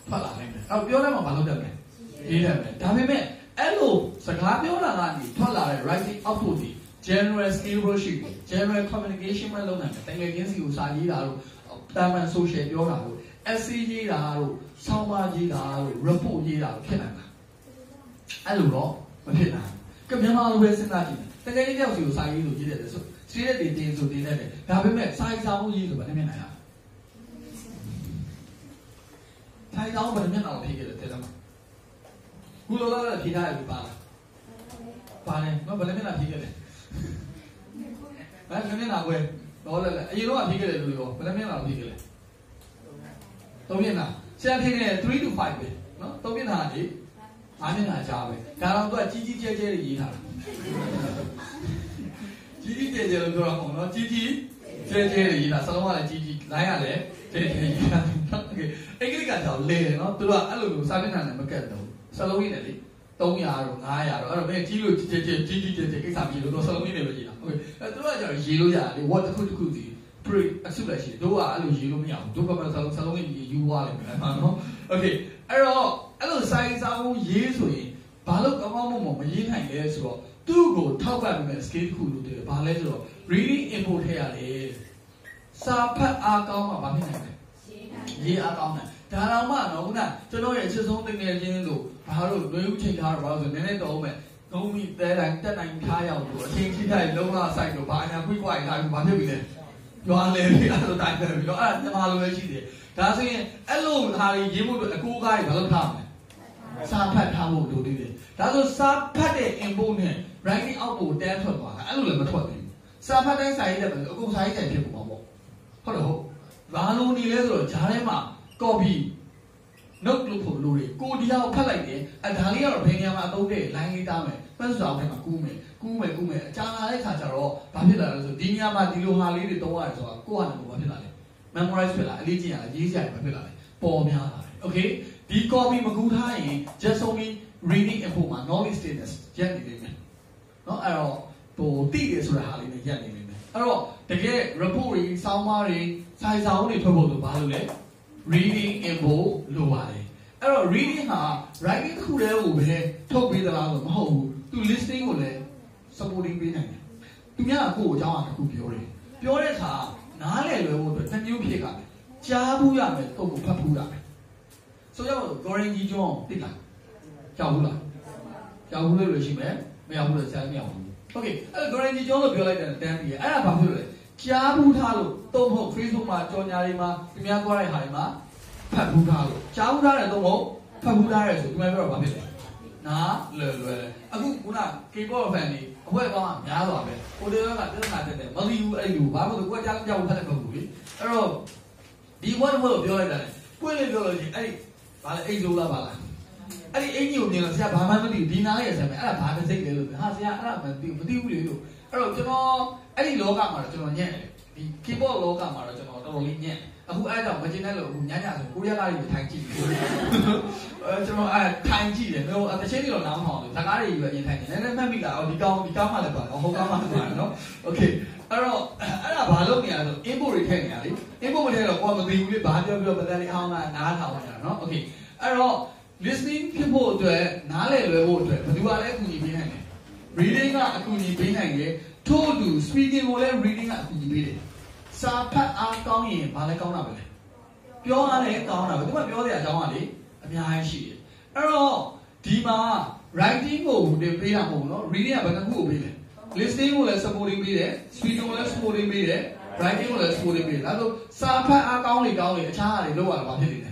ထွက်လာလိမ့်မယ်အဲ့တော့ပြောလိုက်မှာဘာလုပ်တတ်မလဲရေးတယ်မယ်ဒါပေမဲ့အဲ့လိုစကားပြောတာကနေထွက်လာတဲ့ writing output တွေ general skill ရှိတယ် general communication မလုပ်နိုင်ဘူးတကယ်ချင်းစီကိုစာရေးတာတို့တာမန် social ပြောတာတို့ essay ရေးတာတို့ဆောင်းပါးရေးတာတို့ report ရေးတာတို့ဖြစ်နိုင်မှာအဲ့လိုတော့မဖြစ်နိုင်ကမြန်မာလိုပဲစဉ်းစားကြည့်တကယ်ကြီးတယောက်စီကိုစာရေးလို့ရေးတယ်ဆိုစီးတဲ့တင်တင်ဆိုတင်တယ်ဒါပေမဲ့စာရေးစာမှုရေးဆိုဘာနဲ့မြင်နိုင်ရစာရေးစာမှုဘာနဲ့မြင်အောင်ဖြစ်ခဲ့တယ်တဲ့လားခုလောလောဖြေထားရပြီပါလားပါတယ်နော်ဘာနဲ့မြင်တာဖြစ်ခဲ့တယ် ဘာနဲ့မြင်တာကွယ်တော့လည်းအရင်တော့ဖြစ်ခဲ့တယ်လို့ရောဘာနဲ့မြင်တာဖြစ်ခဲ့လဲသုံးမျက်နှာဆရာထင်တယ်3 to 5ပဲနော်သုံးမျက်နှာလေ5မျက်နှာကြားပဲဒါတော့သူကကြီးကြီးကျယ်ကျယ်ရေးထားတာကြီးကြီးကျယ်ကျယ်လို့ပြောတာမဟုတ်နော်ကြီးကြီးကျယ်ကျယ်ရေးတာစလုံးကလည်းကြီးကြီးလိုင်းကလည်းကျယ်ကျယ်ရေးတာโอเคအင်္ဂလိပ်ကကြောင့်လဲတယ်နော်သူကအဲ့လိုလိုစာမျက်နှာနဲ့မကတ်တော့စလုံးရင်းနဲ့လေ 300တော့900တော့အဲ့တော့ဘယ်ကြီးလို့ကြည်ကြည်ကြီးကြီးကြည်ကြည်ကိစ္စကြီးလို့တော့စလုံးလေးတွေပဲကြီးတာဟုတ်ကဲ့အဲ့တို့ကကျတော့ရေလို့ရတယ် what တစ်ခုတစ်ခုစီ pre အစုလိုက်ရှိတို့ကအဲ့လိုရေလို့မရဘူးတို့ကမှစလုံးစလုံးလေးယူသွားလိမ့်မယ်အမှန်နော် okay အဲ့တော့အဲ့လိုစိုင်းစားမှုရေးဆိုရင်ဘာလို့ကောင်းကောင်းမွန်မွန်မရေးနိုင်လဲဆိုတော့သူ့ကိုထောက်ပံ့ပေးမဲ့ skill တစ်ခုလို့တယ်ဘာလဲဆိုတော့ reading input ထည့်ရတယ်စာဖတ်အားကောင်းမှမဖြစ်နိုင်ဘူးရေးအားကောင်းတယ် ဒါတော့မှတော့ခုနကျွန်တော်ရဲ့ချစ်ဆုံးတကယ်ချင်းလို့ဘာလို့လွေးဦးချိန်ထားတော့ဘာလို့ဆိုနည်းနည်းတော့မဲ့သုံးမိတဲတိုင်းတက်တိုင်းဖျားရောက်လို့အချင်းချင်းတိုင်းလုံးဝဆိုင်လို့ဘာညာခွိခွိထားပြီးဘာဖြစ်ပြီလဲရွာလေပြီအဲ့လိုတိုင်းတယ်ပြီးတော့အဲ့ဒါညီမလိုပဲရှိတယ်ဒါဆိုရင်အဲ့လိုဟာကြီးရေးဖို့အတွက်အကူကားကြီးဘာလို့ထားမလဲစာဖတ်ထားဖို့လိုသေးတယ်ဒါဆိုစာဖတ်တဲ့ input နဲ့ writing output တန်းထွက်သွားတာအဲ့လိုလည်းမထွက်ဘူးစာဖတ်တိုင်းစာရေးတယ်အကုန်စာရေးတယ်ဖြစ်မှာပေါ့ဟုတ်တယ်ဟုတ်ဘာလို့နေလဲဆိုတော့ဂျားထဲမှာ copy note လို့ဖို့လိုတယ်ကိုဒီဟာကိုဖတ်လိုက်တယ်အဲဒါလေးကတော့ဘယ်နေရာမှာအသုံးတဲ့ line လေးတားမယ်ဖတ်စာအုပ်ထဲမှာကူးမယ်ကူးမယ်ကူးမယ်အကြာလာတဲ့ခါကျတော့ဘာဖြစ်လာလဲဆိုဒီနေရာမှာဒီလိုဟာလေးတွေသုံးရတယ်ဆိုတာကိုယ့်ဟာနဲ့ကိုယ်ဘာဖြစ်လာလဲ memorize ဖြစ်လာအလေးကျင့်ရလားရေးစရာဘာဖြစ်လာလဲပေါ်များလာတယ် okay ဒီ copy မကူးထားရင် just only reading info မှာ knowledge status ရက်နေနေမယ်เนาะအဲ့တော့ဟိုတိတယ်ဆိုတဲ့ဟာလေးနဲ့ရက်နေနေမယ်အဲ့တော့တကယ် report တွေစောင်းမားတွေစာစာအုပ်တွေထွက်ဖို့ဆိုဘာလို့လဲ reading info လိုပါတယ်အဲ့တော့ reading ဟာ writing တစ်ခုတည်းကိုပဲထုတ်ပေးသလားဆိုမဟုတ်ဘူးသူ listening ကိုလည်း supporting ပေးနိုင်တယ်သူများကကိုယ့်ကိုအကြောင်းအရာတစ်ခုပြောတယ်ပြောတဲ့အခါနားလည်လွယ်ဖို့အတွက်နှစ်မျိုးဖြစ်ကြတယ်ကြားဘူးရမယ်ကိုယ့်ကိုဖတ်ဘူးရမယ်ဆိုတော့ Goring ကြီးကျွန်းသိလားကြောက်ဘူးလားကြောက်ဘူးလို့လို့ရှိမယ်မရောက်ဘူးလို့ဆရာမရောက်ဘူးဟုတ်ကဲ့အဲ့ guarantee ကျောင်းလို့ပြောလိုက်တယ်တန်းပြီးအဲ့ဒါဘာဖြစ်လို့လဲ ကြားဘူးထားလို့တော့မဟုတ် Facebook မှာကြော်ညာတွေမှာသူများကြွားတဲ့ဟာတွေမှာဖတ်ဘူးထားလို့ကြားဘူးထားတယ်တော့မဟုတ်ဖတ်ဘူးထားတယ်ဆိုဒီမှာပြောတော့ဘာဖြစ်လဲနားလွယ်လွယ်အခုခုန K-pop fan တွေအဖွဲပေါင်းကများသွားပဲဟိုတေကပြဿနာတက်တယ်မသိဘူးအဲ့လိုဘာလို့လဲကိုကကြားကြောက်ဖတ်တဲ့ပုံဘူးလေအဲ့တော့ဒီဘဝတော့ပြောလိုက်တာလေကိုယ်လည်းပြောလို့ရှိရင်အဲ့ဒီဘာလဲအိတ်ဆိုးလားပါလားအဲ့ဒီအင်ကြီးကိုမြင်လို့ဆရာဘာမှမသိဘူးဒီနားရဲ့ဆရာမအဲ့ဒါဘာတစ်စိတ်လဲလို့ဟာဆရာအဲ့ဒါမသိဘူးမသိဘူးလေလို့အဲ့တော့ကျွန်တော်အဲ့ဒီလောကမှာတော့ကျွန်တော်ညံ့တယ်ဒီ keyboard လောကမှာတော့ကျွန်တော်တော်တော်လေးညံ့အခုအဲ့ကြောင့်မကျင်တဲ့လို့အခုညညဆိုကိုရီးယားကားတွေထိုင်ကြည့်တယ်အဲကျွန်တော်အဲထိုင်ကြည့်တယ်ဟိုအတချင်းတွေတော့နားမထောင်ဘူးဇာကားတွေယူရင်ထိုင်တယ်နည်းနည်းမှတ်မိလားဟောဒီကောင်းဒီကောင်းမှလည်းပါဟောကောင်းမှလည်းပါနော်โอเคအဲ့တော့အဲ့ဒါဘာလုပ်နေရလဲဆို input တွေထည့်နေရလေ input မထည့်တော့ကိုကမသိဘူးလေဘာပြောပြောပဒံလေးအောင်ကနားထောင်နေတာနော်โอเคအဲ့တော့ listening ဖြစ်ဖို့အတွက်နားလည်လွယ်ဖို့အတွက်ဘယ်သူကလည်းအကူအညီပေးနိုင်လဲ reading ကအကူအညီပေးနိုင်တယ် ထို့အတူ speaking ကိုလည်း reading ကအကူအညီပေးတယ်စာဖတ်အားကောင်းရင်ဘာလဲကောင်းတာပဲပြောရလဲကောင်းတာပဲသူကပြောတဲ့အကြောင်းကလေအများကြီးရှိတယ်အဲ့တော့ဒီမှာ writing ကိုတင်ပေးတာမဟုတ်ဘူးနော် reading ကဘယ်နှခုကိုပေးလဲ listening ကိုလည်း supporting ပေးတယ် speaking ကိုလည်း supporting ပေးတယ် writing ကိုလည်း supporting ပေးတယ်ဒါဆိုစာဖတ်အားကောင်းလေကောင်းလေအခြားအားတွေလောက်ရတာဘာဖြစ်နေလဲ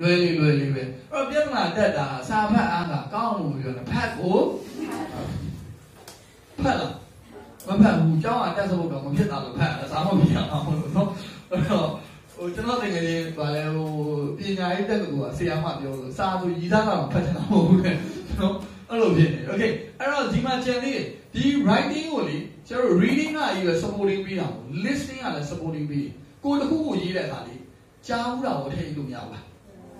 လွယ်လေလွယ်လေပဲအဲ့တော့ပြဿနာတက်တာစာဖတ်အားကကောင်းလို့ပြောတာဖတ်ကိုဖတ်လား မဖတ်ဘူးကျောင်းအတက်စဖို့တော့မဖြစ်တာလို့ဖတ်တာစားမဖြစ်အောင်လို့နော်အဲ့တော့ဟိုကျွန်တော်တကယ်လေးဗာလဲဟိုပညာရေးတက်ကကိုဆရာမပြောလို့စာသူရည်သားတာဖတ်တာမဟုတ်ဘူးနော်အဲ့လိုဖြစ်နေ Okay အဲ့တော့ဒီမှာကျန်လေးဒီ writing ကိုလေကျွန်တော် reading ကရေး supporting ပေးတာကို listening ကလည်း supporting ပေးကိုတခုကိုရေးတဲ့အခါလေးကြားဘူးတာကိုထည့်ယူလို့မရဘူးလား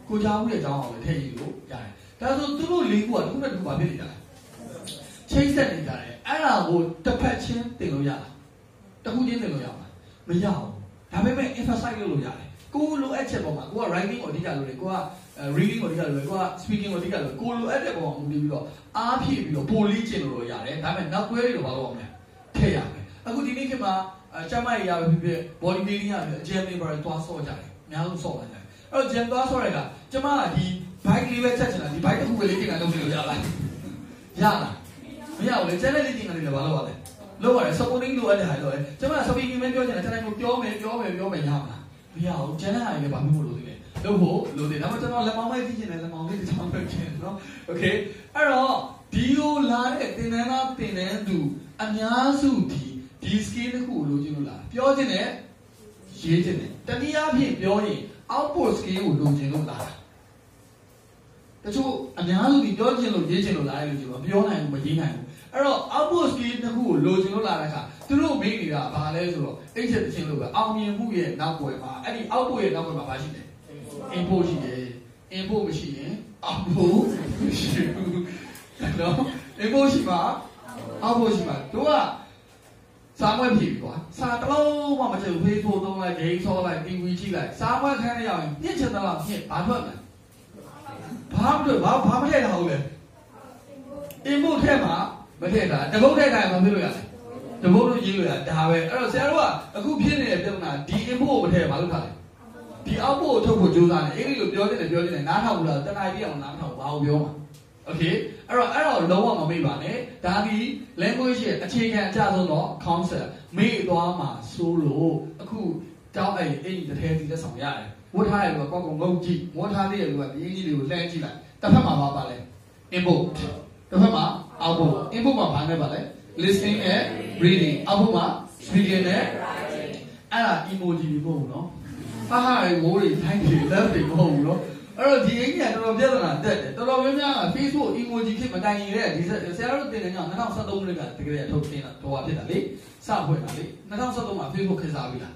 ကိုကြားဘူးတဲ့အကြောင်းအောင်လည်းထည့်ယူလို့ရတယ်ဒါဆိုသူတို့လေးခုကတစ်ခုနဲ့တစ်ခုပါဖြစ်နေတာ ချိတ်ဆက်နေကြတယ်အဲ့ဒါကိုတစ်ဖက်ချင်းတင်လို့ရလားတစ်ခုချင်းတင်လို့ရမှာမရဘူးဒါပေမဲ့ emphasize လုပ်လို့ရတယ်ကိုလိုအပ်ချက်ပေါ်မှာကိုက writing ကိုအဓိကလုပ်တယ်ကိုက reading ကိုအဓိကလုပ်တယ်ကိုက speaking ကိုအဓိကလုပ်ကိုလိုအပ်တဲ့ပုံမှာမူတည်ပြီးတော့အားဖြည့်ပြီးတော့ပိုလေးကျင်လို့ရတယ်ဒါပေမဲ့နောက်ွဲတွေတော့ဘာလို့အောင်လဲထည့်ရမယ်အခုဒီနေ့ခေတ်မှာကျမကြီးရပဲဖြစ်ဖြစ် body building ရပဲအကျဉ်းလေးပါသွားဆော့ကြတယ်အများဆုံးဆော့ပါကြတယ်အဲ့တော့ဂျန်သွားဆော့ရတာကျမကဒီ bike လေးပဲချက်ချင်တာဒီ bike တစ်ခုပဲလေးတင်တာလုပ်လို့ရလားရလား မရဘူးလေကျန်တဲ့လေးတင်တာလည်းဘာလို့ရလဲလောက်ရတယ် supporting လိုအပ်တဲ့ဟာလို့လေကျမက speaking ပဲပြောချင်တာတနေ့ကိုပြောမယ်ပြောမယ်ပြောမယ်ရမှာမရဘူးကျန်တဲ့ဟာတွေလည်းဘာမှမလို့သေးလဲလုပ်ဖို့လို့သေးဒါမှကျွန်တော်လက်မောင်းပဲသိချင်တယ်လက်မောင်းလေးတစ်ချောင်းပဲကျင်နော် okay အဲ့တော့ဒီလိုလာတဲ့သင်တန်းသားသင်တန်းသူအများစုဒီဒီ skill တစ်ခုကိုလိုချင်လို့လားပြောချင်တယ်ရေးချင်တယ်တနည်းအားဖြင့်ပြောရင် output skill ကိုလိုချင်လို့လားတချို့အများစုဒီပြောချင်လို့ရေးချင်လို့လားလို့ပြောမပြောနိုင်ဘူးမရေးနိုင်ဘူး အဲ့တော့ output skill တစ်ခုကိုလိုချင်လို့လာတဲ့အခါသူတို့မိနေတာဘာလဲဆိုတော့အိတ်ချက်တစ်ချင်းလို့ပဲအောင်မြင်မှုရဲ့နောက်ွယ်မှာအဲ့ဒီ output ရဲ့နောက်ွယ်မှာဘာရှိလဲ input ရှိတယ် input မရှိရင် output မရှိဘူးနော် input ရှိမှာ output ရှိမှာတို့ကစားမွဲဖြစ်ပြီကွာစားတလုံးမှမချင်ဘူး Facebook သုံးလိုက် game ဆောလိုက် TV ကြည့်လိုက်စားမွဲခိုင်းရအောင်ညှစ်ချင်တယ်လားညှစ်ဘာထွက်လဲဘာမထွက်ဘာဘာမထည့်တာဟုတ်လဲ input ထည့်မှာ မထည့်တာတပုတ်ထည့်တာမဖြစ်လို့ရတယ်တပုတ်လို့ရေးလို့ရဒါပဲအဲ့တော့ဆရာတို့ကအခုဖြစ်နေတဲ့ပြဿနာဒီ input ကိုမထည့်ဘာလို့ထားလဲဒီ output ကိုထုတ်ဖို့ကြိုးစားတယ်အဲ့ဒီလိုပြောနေတယ်ပြောနေတယ်နားထောင်ဘူးလားတနားပြအောင်နားထောင်ဘာကိုပြောမှာ okay အဲ့တော့အဲ့တော့လုံးဝမမေ့ပါနဲ့ဒါဒီ language ရဲ့အခြေခံအကျဆုံးတော့ concept မေ့သွားမှာဆိုလို့အခုတောင်းအဲ့အဲ့ဒီတစ်ထဲစီလက်ဆောင်ရတယ်ဝတ်ထားရလို့ကောက်ကောငုတ်ကြည့်ဝတ်ထားသေးရလို့ကဒီအင်းကြီးတွေကိုလှမ်းကြည့်လိုက်တစ်ဖက်မှာပါပါလဲ input တစ်ဖက်မှာ output input မှာဘာနဲ့ပါလဲ listening and reading output မှာ speaking နဲ့အဲ့ဒါ emoji တွေမဟုတ်ဘူးနော်ဟာဟာတွေမိုးတွေတိုင်းတွေ love တွေမဟုတ်ဘူးနော်အဲ့တော့ဒီအင်းကြီးကတော်တော်ပြဿနာတက်တယ်တော်တော်များများက Facebook emoji ဖြစ်မတိုင်ရင်တဲ့ဒီဆရာတို့တင်တဲ့ည2013ခုနှစ်ကတကယ်ထုတ်တင်တာတော့ဖြစ်တာလေစဖွင့်တာလေ2013မှာ Facebook ခက်စားပြီလား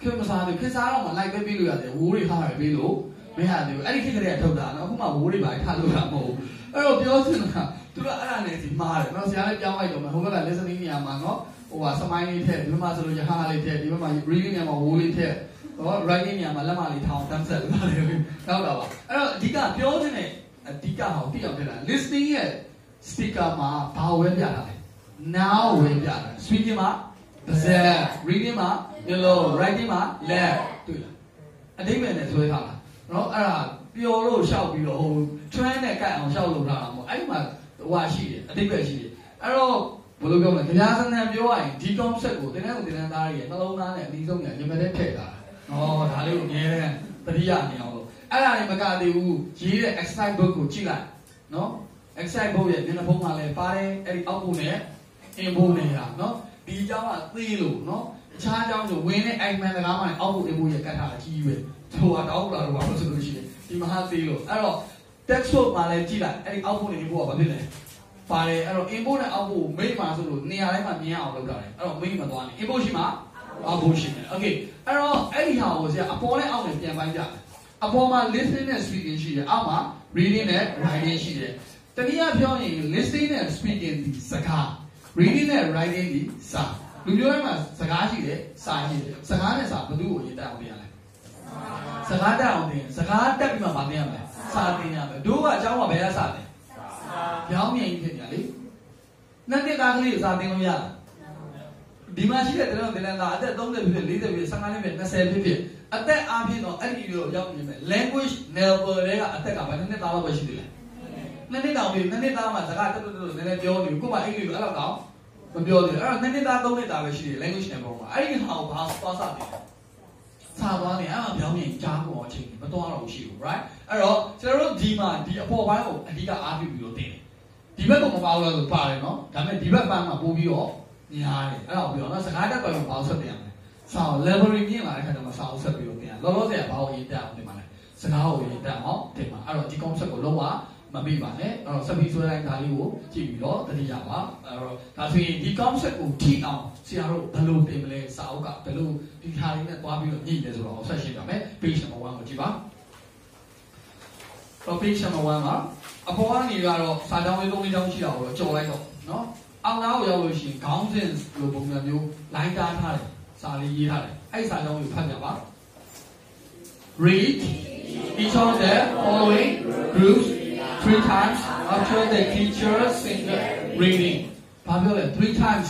ခက်မစားဘူးခက်စားတော့မှ like ပဲပေးလို့ရတယ်ဝိုးတွေထားရပေးလို့မရသေးဘူးအဲ့ဒီခေတ်ကလေးကထုတ်တာနော်အခုမှဝိုးတွေပါထားလို့တာမဟုတ်ဘူးအဲ့တော့ပြောစင်တာ သူကအဲ့ဒါနဲ့ဒီမှားတယ်နော်ဆရာလည်းပြောင်းလိုက်တော့မှဟိုဘက်က listening နေရာမှာနော်ဟိုဟာစမိုင်းလေးထည့်ဒီမှာဆိုလို့ရဟာလေးထည့်ဒီဘက်မှာ reading နေရာမှာဝိုးလေးထည့်ဟော writing နေရာမှာလက်မလေးထောင်တန်းဆက်လို့ရတယ်ဟုတ်တာပါအဲ့တော့အဓိကပြောချင်တဲ့အဓိကဟောပြအောင်ပြတာ listening ရဲ့ speaker မှာဘာဝဲပြတာလဲ now ဝဲပြတာ speaking မှာ the reading မှာ yellow writing မှာ left တွေ့လားအတိတ်ပဲနဲ့ဆွဲထားတာနော်အဲ့ဒါပျော်လို့ရှောက်ပြီးတော့ဟို trend နဲ့ကိုက်အောင်ရှောက်လို့ထားတာမဟုတ်အဲ့ဒီမှာ ဟိုဟာရှိတယ်အတိတ်ပဲရှိတယ်အဲ့တော့ဘဘယ်လိုပြောမလဲကြများစနံပြောရရင်ဒီ concept ကိုတင်းတဲ့ကိုတင်းတဲ့သားတွေရဲ့နှလုံးသားနဲ့အနည်းဆုံးညာညမတဲ့ထည့်တာ။ဟောဒါလေးကိုအများနဲ့တတိယနေအောင်လို့အဲ့ဒါနေမကသေးဘူးရေးတဲ့ exercise book ကိုကြည့်လိုက်နော် exercise book ရဲ့မျက်နှာဖုံးမှာလည်းပါတယ်အဲ့ဒီအောက်ဖို့နဲ့ input နေတာနော်ဒီအကြောင်းကသိလို့နော်အခြားအကြောင်းဆိုဝင်တဲ့ item တကားမှအောက်ဖို့ input ရဲ့ကတ်တာအကြီးပဲဟိုကတော့လာတော့ဘာလို့ဆိုလို့ရှိရင်ဒီမဟာသိလို့အဲ့တော့ text book မှာလည်းကြည့်လိုက်အဲ့ဒီ output နဲ့ input ကဘာဖြစ်လဲပါတယ်အဲ့တော့ input နဲ့ output ကိုမိတ်မှာဆိုလို့နေရာတိုင်းမှာမြင်အောင်လုပ်တာလေအဲ့တော့မိတ်မှာသွားနေ input ရှိမှာ output ရှိမယ် okay အဲ့တော့အဲ့ဒီဟာကိုဆရာအပေါ်နဲ့အောက်နဲ့ပြန်ပိုင်းကြအပေါ်မှာ listening နဲ့ speaking ရှိတယ်အောက်မှာ reading နဲ့ writing ရှိတယ်တနည်းအားဖြင့် listening နဲ့ speaking ဒီစကား reading နဲ့ writing ဒီစာလူမျိုးတိုင်းမှာစကားရှိတယ်စာရှိတယ်စကားနဲ့စာဘယ်သူ့ကိုရေးတတ်အောင်ပြန်လဲ စကားတက်အောင်တင်စကားတက်ပြီးမှမတင်ရမယ်စာတင်ရမယ်တို့ကအเจ้าကဘယ်ကစာလဲပြောင်းမြင်ကြီးဖြစ်ညာလေနှစ်နှစ်သားကလေးကိုစာတင်လို့ရလားဒီမှာရှိတဲ့တလုံးတင်တဲ့သားအသက်30ဖြစ်ဖြစ်40ဖြစ်ဖြစ်55ဖြစ်20ဖြစ်ဖြစ်အသက်အားဖြင့်တော့အဲ့ဒီလိုရောက်နေမယ် language level တွေကအသက်ကဘယ်နှစ်သားလောက်ပဲရှိသေးလဲနှစ်နှစ်တောင်ပြီနှစ်နှစ်သားမှစကားတက်တက်တက်နည်းနည်းပြောနေကို့မှာအင်္ဂလိပ်လိုအဲ့လောက်တော့မပြောသေးဘူးအဲ့တော့နှစ်နှစ်သားသုံးနှစ်သားပဲရှိတယ် language level မှာအဲ့ဒီဟာကိုဘာသွားစတယ် စာသွားနေအဲ့မှာပြောင်းနေကြားပေါ်အချိန်မတော်တော့ရှိဘူး right အဲ့တော့ကျွန်တော်တို့ဒီမှာဒီအပေါ်ပိုင်းကိုအဓိကအားပြုပြီးတော့တင်တယ်ဒီဘက်ကမပါဘူးလို့ဆိုပါတယ်နော်ဒါပေမဲ့ဒီဘက်ပန်းမှာပို့ပြီးတော့ညားတယ်အဲ့တော့ပြောတော့စကားတက်ပိုင်းမှာဘာလို့ဆက်တင်ရမလဲစာကို library မြင်လာတဲ့ခါကျမှစာကိုဆက်ပြီးတော့တင်ရလောလောဆယ်ဘာကိုရေးတက်အောင်တင်ပါလဲစကားကိုရေးတက်အောင်တင်ပါအဲ့တော့ဒီ concept ကိုလုံးဝမပြီးပါနဲ့အဲ့တော့စပီဆွဲတိုင်းဒါလေးကိုကြည့်ပြီးတော့တတိယပါအဲ့တော့ဒါဆိုရင်ဒီ concept ကိုထိအောင် ဆရာတို့ဘယ်လိုတင်မလဲစာအုပ်ကဘယ်လိုဒီခါလေးနဲ့သွားပြီးတော့ညှိလဲဆိုတော့ဆက်ရှင်းပါမယ် page number 1ကိုကြည့်ပါတော့ page number 1မှာအပေါ်ကနေကတော့စာကြောင်းလေး၃လေးကြောင်းရှိတာကိုကြော်လိုက်တော့နော်အောက်နားကိုရောက်လို့ရှိရင်ခေါင်းစဉ်လိုပုံစံမျိုး line တားထားတယ်စာလေးရေးထားတယ်အဲ့စာကြောင်းကိုဖတ်ကြပါ read each of the following groups three times after the teacher sing reading ဘာပြောလဲ three times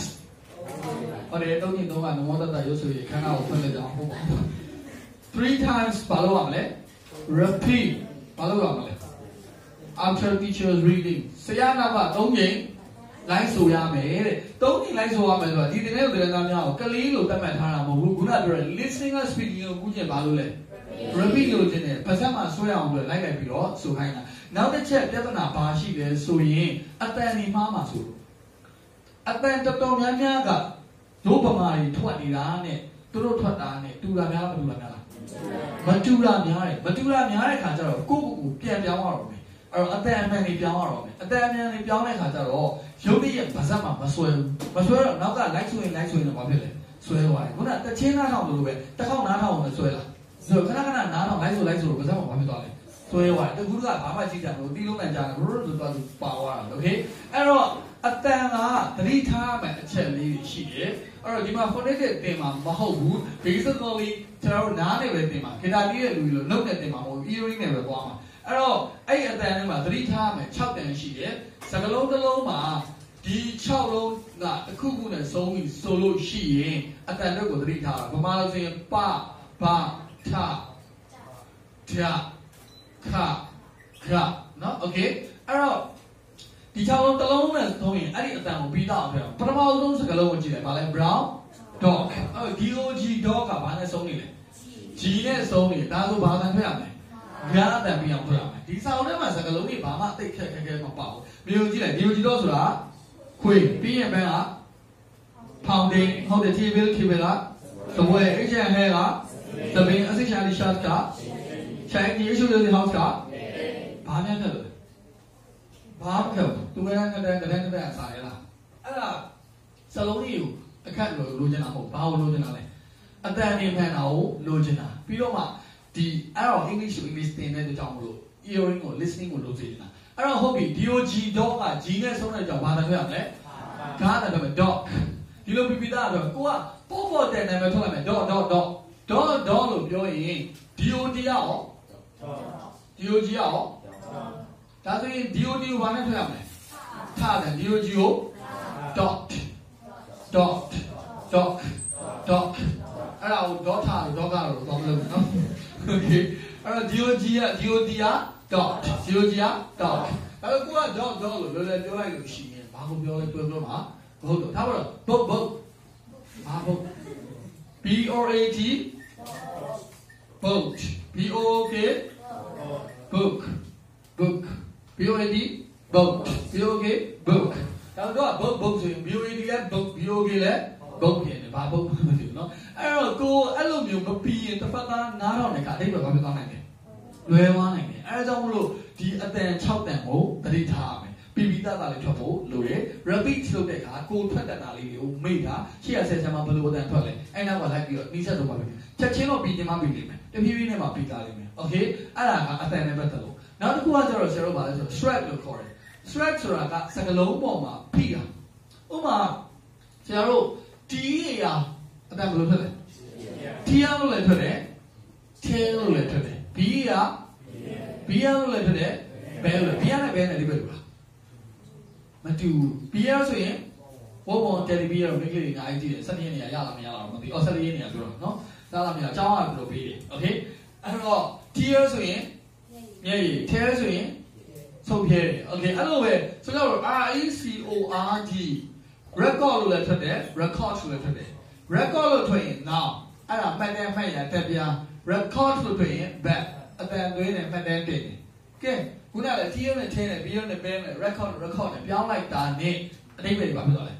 ဟောတယ်တုံးညင်တုံးကနမောတတရုပ်ဆိုရခန်းကိုဖွင့်လိုက်ကြအောင်ဟုတ်ပါ three times ဘာလို့ရမလဲ repeat ဘာလို့ရမလဲ after teachers reading ဆရာနာကသုံးချိန်လိုက်ဆိုရမယ်တဲ့သုံးချိန်လိုက်ဆိုရမယ်ဆိုတာဒီတင်တဲ့တင်သားများကိုကလေးလိုတတ်မှတ်ထားတာမဟုတ်ဘူးခုနပြောတဲ့ listening and speaking ကိုကူးကျင်ဘာလို့လဲ repeat လို့ခြင်းနဲ့ပါစက်မှာဆွဲအောင်လို့လိုက်လိုက်ပြီးတော့ဆိုခိုင်းတာနောက်တစ်ချက်ပြဿနာဘာရှိလဲဆိုရင်အတန်ဒီမှားမှာဆိုလို့အတန်တော်တော်များများက ဒုဗမာတွေထွက်နေတာနဲ့သူတို့ထွက်တာနဲ့တူတာများမတူတာများလားမတူတာများတယ်မတူတာများတဲ့ခါကျတော့ကိုယ့်ကိုယ်ကိုပြန်ပြောင်းရတော့မယ်အဲ့တော့အတန်အမှန်တွေပြောင်းရတော့မယ်အတန်အမှန်တွေပြောင်းတဲ့ခါကျတော့ရုပ်တရက်ပါစက်မှာမဆွဲဘူးမဆွဲတော့နောက်ကလိုက်ဆွဲလိုက်ဆွဲတော့ဘာဖြစ်လဲဆွဲသွားတယ်ခုနတချင်းနားထောင်လို့ပဲတစ်ခေါက်နားထောင်လို့ဆွဲလာဆိုတော့ခဏခဏနားထောင်လိုက်ဆိုလိုက်ဆိုတော့ပါစက်မှာဘာဖြစ်သွားလဲဆွဲသွားတယ်တကူကဘာမှကြည့်ကြလို့တီးလုံးနဲ့ကြားတယ်ဘလို့ဆိုတော့ပါသွားတာโอเคအဲ့တော့ အတန်ကသတိထားမှအချက်လေးရှိတယ်။အဲ့တော့ဒီမှာ phonetic တင်မှာမဟုတ်ဘူး basically ကျွန်တော်တို့နားနဲ့ပဲတင်မှာဂီတာတီးတဲ့လူတွေလို့နှုတ်နဲ့တင်မှာမဟုတ်ဘူး earring နဲ့ပဲပွားမှာ။အဲ့တော့အဲ့အတန်လေးမှာသတိထားမှ6တန်ရှိတယ်။စကလုံးတစ်လုံးမှာဒီ6လုံးကတစ်ခုခုနဲ့ဆုံးပြီးဆိုလို့ရှိရင်အတန်တော့ကိုသတိထားဗမာလိုဆိုရင်ပပထထခခနော် okay အဲ့တော့ ဒီ6လုံးတစ်လုံးနဲ့သုံးရင်အဲ့ဒီအတန်ကိုပြီးတော့ပြောပထမဆုံးစကလုံးကိုကြည့်လိုက်ဗာလဲ brown dog အဲ့ DOG dog ကဘာနဲ့ဆုံးနေလဲ G နဲ့ဆုံးနေဒါဆိုဘာတန်ထွက်ရမလဲငါအတန်ပြီးအောင်ထွက်ရမယ်ဒီစာအုပ်ထဲမှာစကလုံးတွေဘာမှအသိခက်ခက်ခဲမပေါ့မျိုးကြည့်လိုက် DOG dog ဆိုတာခွေပြီးရင်ဘန်းက pounding ဟုတ်တယ် table table ကသပွဲ HN ဟဲကသမင်းအစိချာလီရှတ်ကချိုင်းဒီအရှုလေးဟောက်စ်ကဘာများဖြစ်လဲ ဘာမှမဖြစ်ဘူးသူကလည်းတဲ့တဲ့တဲ့တဲ့စားရလားအဲ့ဒါစလုံးကြီးကိုအခက်လိုလိုချင်တာမဟုတ်ဘာလို့လိုချင်တာလဲအတန်နေမှန်တာကိုလိုချင်တာပြီးတော့မှဒီအဲ့တော့ English to English သင်တဲ့ကြောင့်မလို့ hearing ကို listening ကိုလိုချင်တာအဲ့တော့ဟုတ်ပြီ DOG dog က G နဲ့ဆုံးတဲ့ကြောင့်ဘာသာထွက်ရမလဲကားတယ်ပဲ dog ဒီလိုပြပြသားတော့ကိုကပေါ့ပေါ့တဲ့နာမည်ထုတ်လိုက်မယ် dog dog dog dog dog လို့ပြောရင် DOD ရော DOG ရော ဒါဆိုရင် DOD ကိုဘာနဲ့ထွက်ရမလဲထားတယ် DOG ကို dot dot dot dot အဲ့ဒါကို dot ထားတယ် dot ကတော့တော့မလုပ်ဘူးနော် okay အဲ့တော့ DOG က DOD က dot DOG က dot အဲ့တော့ကိုက dot dot လို့လောလောပြောလိုက်လို့ရှိရင်ဘာကိုပြောလဲပြောပြောမှာဘုတ်တော့ထားပါတော့ဘုတ်ဘုတ်ဘာဘုတ် B O A T boat B O K book book B O A T boat B O K book ဒါတော့ book book ဆိုရင် B O A T လဲ book B O K လဲ book ဖြစ်နေဘာ book မသိဘူးเนาะအဲ့တော့ကိုအဲ့လိုမျိုးမပြီးရင်တစ်ဖက်သား9000နဲ့ကအတိတ်ပဲဘာဖြစ်သွားနိုင်လဲလွယ်သွားနိုင်တယ်အဲဒါကြောင့်မလို့ဒီအတန်6တန်ကိုတတိထားရမယ်ပြီးပြီးသားသားလေးထွက်ဖို့လိုတယ် repeat လုပ်တဲ့အခါကိုထွက်တတ်တာလေးတွေကိုမိတာရှေ့ရဆက်ဆံမှာဘယ်လိုအတန်ထွက်လဲအဲ့နောက်ကလိုက်ပြီးတော့နှီးဆက်တော့ပါပဲချက်ချင်းတော့ပြီးတင်မှပြီးလိမ့်မယ်တဖြည်းဖြည်းနဲ့မှပြီးသားလိမ့်မယ် okay အဲ့ဒါကအတန်နဲ့ပတ်သက်လို့ နောက်တစ်ခုကကျတော့ဆရာတို့ပါလဲဆို shred လို့ခေါ်တယ် shred ဆိုတာကစကလုံးပေါ်မှာဖိတာဥပမာဆရာတို့တီးရအတန်ဘယ်လိုထွက်လဲတီးရလို့လည်းထွက်တယ်ထဲလို့လည်းထွက်တယ်ဘီးရဘီးရလို့လည်းထွက်တယ်ဘဲလို့ဘီးရနဲ့ဘဲနဲ့ဒီဘက်လို့လားမတူဘီးရဆိုရင်ဘောဘောတယ်လီဘီရတော့မိကလေးတွေအများကြီးကြည့်တယ်7ရက်နေရရလားမရလားမသိအော်7ရက်နေရဆိုတော့နော်သားလားမရအကြောင်းကဘယ်လိုပေးတယ်โอเคအဲ့တော့ tear ဆိုရင် မျက်ရည် tear ဆိုရင်ဆုံးဖြဲတယ်โอเคအဲ့လိုပဲဆိုတော့ R E C O R D record လို့လည်းထွက်တယ် record လို့လည်းထွက်တယ် record လို့ထွက်ရင် now အဲ့ဒါမှတ်တယ်မှတ်ရတက်ပြ record လို့ထွက်ရင် back အတန်သွင်းတယ်မှတ်တယ်တင်တယ်ကဲခုနကလည်း tear နဲ့ tear နဲ့ beer နဲ့ bear နဲ့ record record နဲ့ပြောင်းလိုက်တာနဲ့အတိတ်ပဲဘာဖြစ်သွားလဲ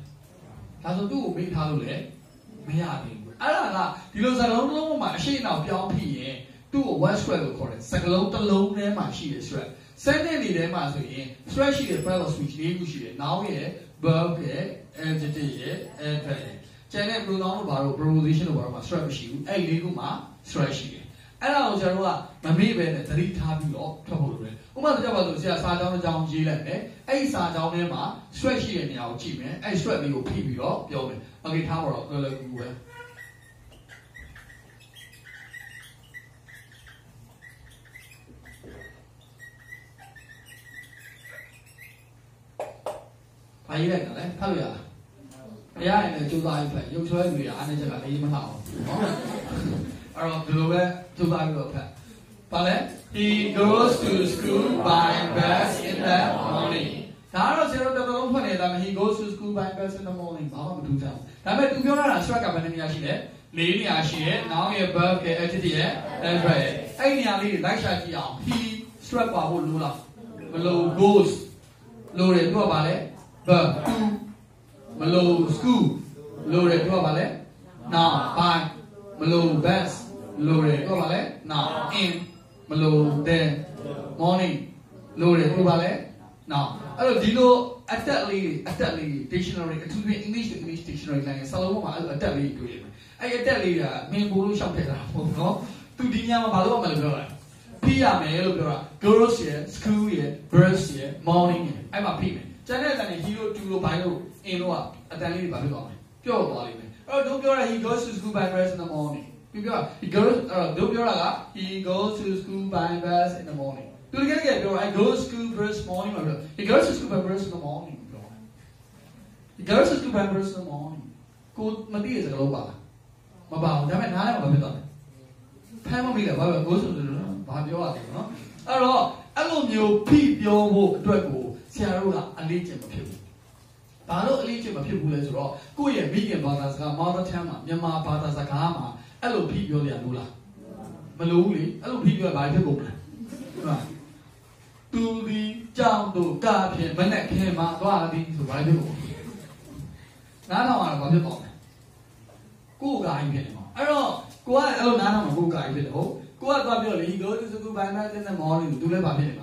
ဒါဆိုသူ့ကိုမေးထားလို့လည်းမရသေးဘူးအဲ့ဒါကဒီလိုစကားလုံးတစ်လုံးမှာအရှိအနောက်ပြောင်းဖြစ်ရင် သူ့ကို word stress လို့ခေါ်တယ်စကားလုံးတစ်လုံးထဲမှာရှိတဲ့ stress စက်တဲ့နေထဲမှာဆိုရင် stress ရှိတဲ့ verb switch လေးခုရှိတယ် noun ရယ် verb ရယ် adjective ရယ် adverb ရယ်ကျန်တဲ့ pronoun တို့ဘာလို့ preposition တို့ဘာလို့ stress မရှိဘူးအဲ့ဒီလေးခုမှာ stress ရှိတယ်အဲ့ဒါကိုကျွန်တော်တို့ကမမေ့ပဲနဲ့သတိထားပြီးတော့ထွက်ဖို့လိုတယ်ဥပမာကြပါလို့ဆရာစာကြောင်းတစ်ကြောင်းရေးလိုက်မယ်အဲ့ဒီစာကြောင်းထဲမှာ stress ရှိတဲ့နေရာကိုကြည့်မယ်အဲ့ stress လေးကိုဖိပြီးတော့ပြောမယ် okay ထားပါတော့လွယ်လွယ်ကူကူပဲ ဘာရေးလိုက်တာလဲဖတ်လို့ရလားမရရင်လည်းကြိုးစားပြီးဖတ်ရုပ်ချွဲလူတွေအားနေချက်ကလေးမလှအောင်နော်အဲ့တော့ဒီလိုပဲကြိုးစားပြီးတော့ဖတ်ဘာလဲ he goes to school by bus in the morning ဒါတော့ဆရာတို့တော်တော်ဖွင့်နေတာမ he goes to school by bus in the morning ဘာမှမထူးခြားဘူးဒါပေမဲ့သူပြောတာ strike ကဘယ်နှနေရာရှိလဲလေးနေရာရှိရဲ့ now ရဲ့ verb ရဲ့ adjective ရဲ့ adverb ရဲ့အဲ့ဒီနေရာလေးတွေလိုက်ရှာကြည့်အောင် he strike ပါဖို့လိုလားမလို goes လိုတယ်သူကဘာလဲ verb to မလို school လိုတယ်သူကဘာလဲ now by မလို bus လိုတယ်သူကဘာလဲ now in မလို then morning လိုတယ်သူကဘာလဲ now အဲ့တော့ဒီလိုအတက်လေးအတက်လေး dictionary အထူးသဖြင့် English to English dictionary လိုင်းစာလုံးပေါ်မှာအဲ့လိုအတက်လေးတွေ့ရတယ်အဲ့အတက်လေးကမင်းဘိုးလို့ရှောက်ထည့်တာမဟုတ်ဘူးနော်သူဒီညမှာဘာလို့မလဲပြောတာဖိရမယ်လို့ပြောတာ girls ရယ် school ရယ် birds ရယ် morning ရယ်အဲ့မှာဖိမယ် ကျန်တဲ့အတန်တွေ hero 2လို့ဘိုင်းလို့အင်းလို့ကအတန်လေးတွေဘာဖြစ်သွားမလဲပျော့သွားလိမ့်မယ်အဲ့တော့တို့ပြောတာ he goes to school by bus in the morning ပြော he goes အဲ့တော့တို့ပြောတာက he goes to school by bus in the morning သူတကယ်တကယ်ပြော I go to school first morning မှာပြော he goes to school by bus in the morning ပြော he goes to school by bus in the morning ကိုမသိရစကားလုံးပါလားမပါဘူးဒါပေမဲ့နားလည်းမဖြစ်သွားတယ်ဖမ်းမမိတယ်ဘာပဲ go to ဘာပြောရလဲနော်အဲ့တော့အဲ့လိုမျိုးဖိပြောဖို့အတွက်ကို ဆရာတို့ကအလေးကျင့်မဖြစ်ဘူးဘာလို့အလေးကျင့်မဖြစ်ဘူးလဲဆိုတော့ကိုယ့်ရဲ့မိခင်ဘာသာစကား mother tongue မှာမြန်မာဘာသာစကားမှာအဲ့လိုဖိပြောရလို့လားမလို့ဘူးလေအဲ့လိုဖိပြောရင်ဘာဖြစ်ကုန်လဲဟုတ်လားသူဒီကြောင်တို့ကဖြင့်မနဲ့ခင်မှာသွားသည်ဆိုဘာဖြစ်ကုန်နားထောင်ရတာဘာဖြစ်ကုန်လဲကိုယ်ကအိမ်ဖြစ်နေမှာအဲ့တော့ကိုကအဲ့လိုနားထောင်မှာကိုယ်ကအိမ်ဖြစ်တယ်ဟုတ်ကိုကသွားပြောလေ go to school by night in the morning သူလည်းဘာဖြစ်နေမှာ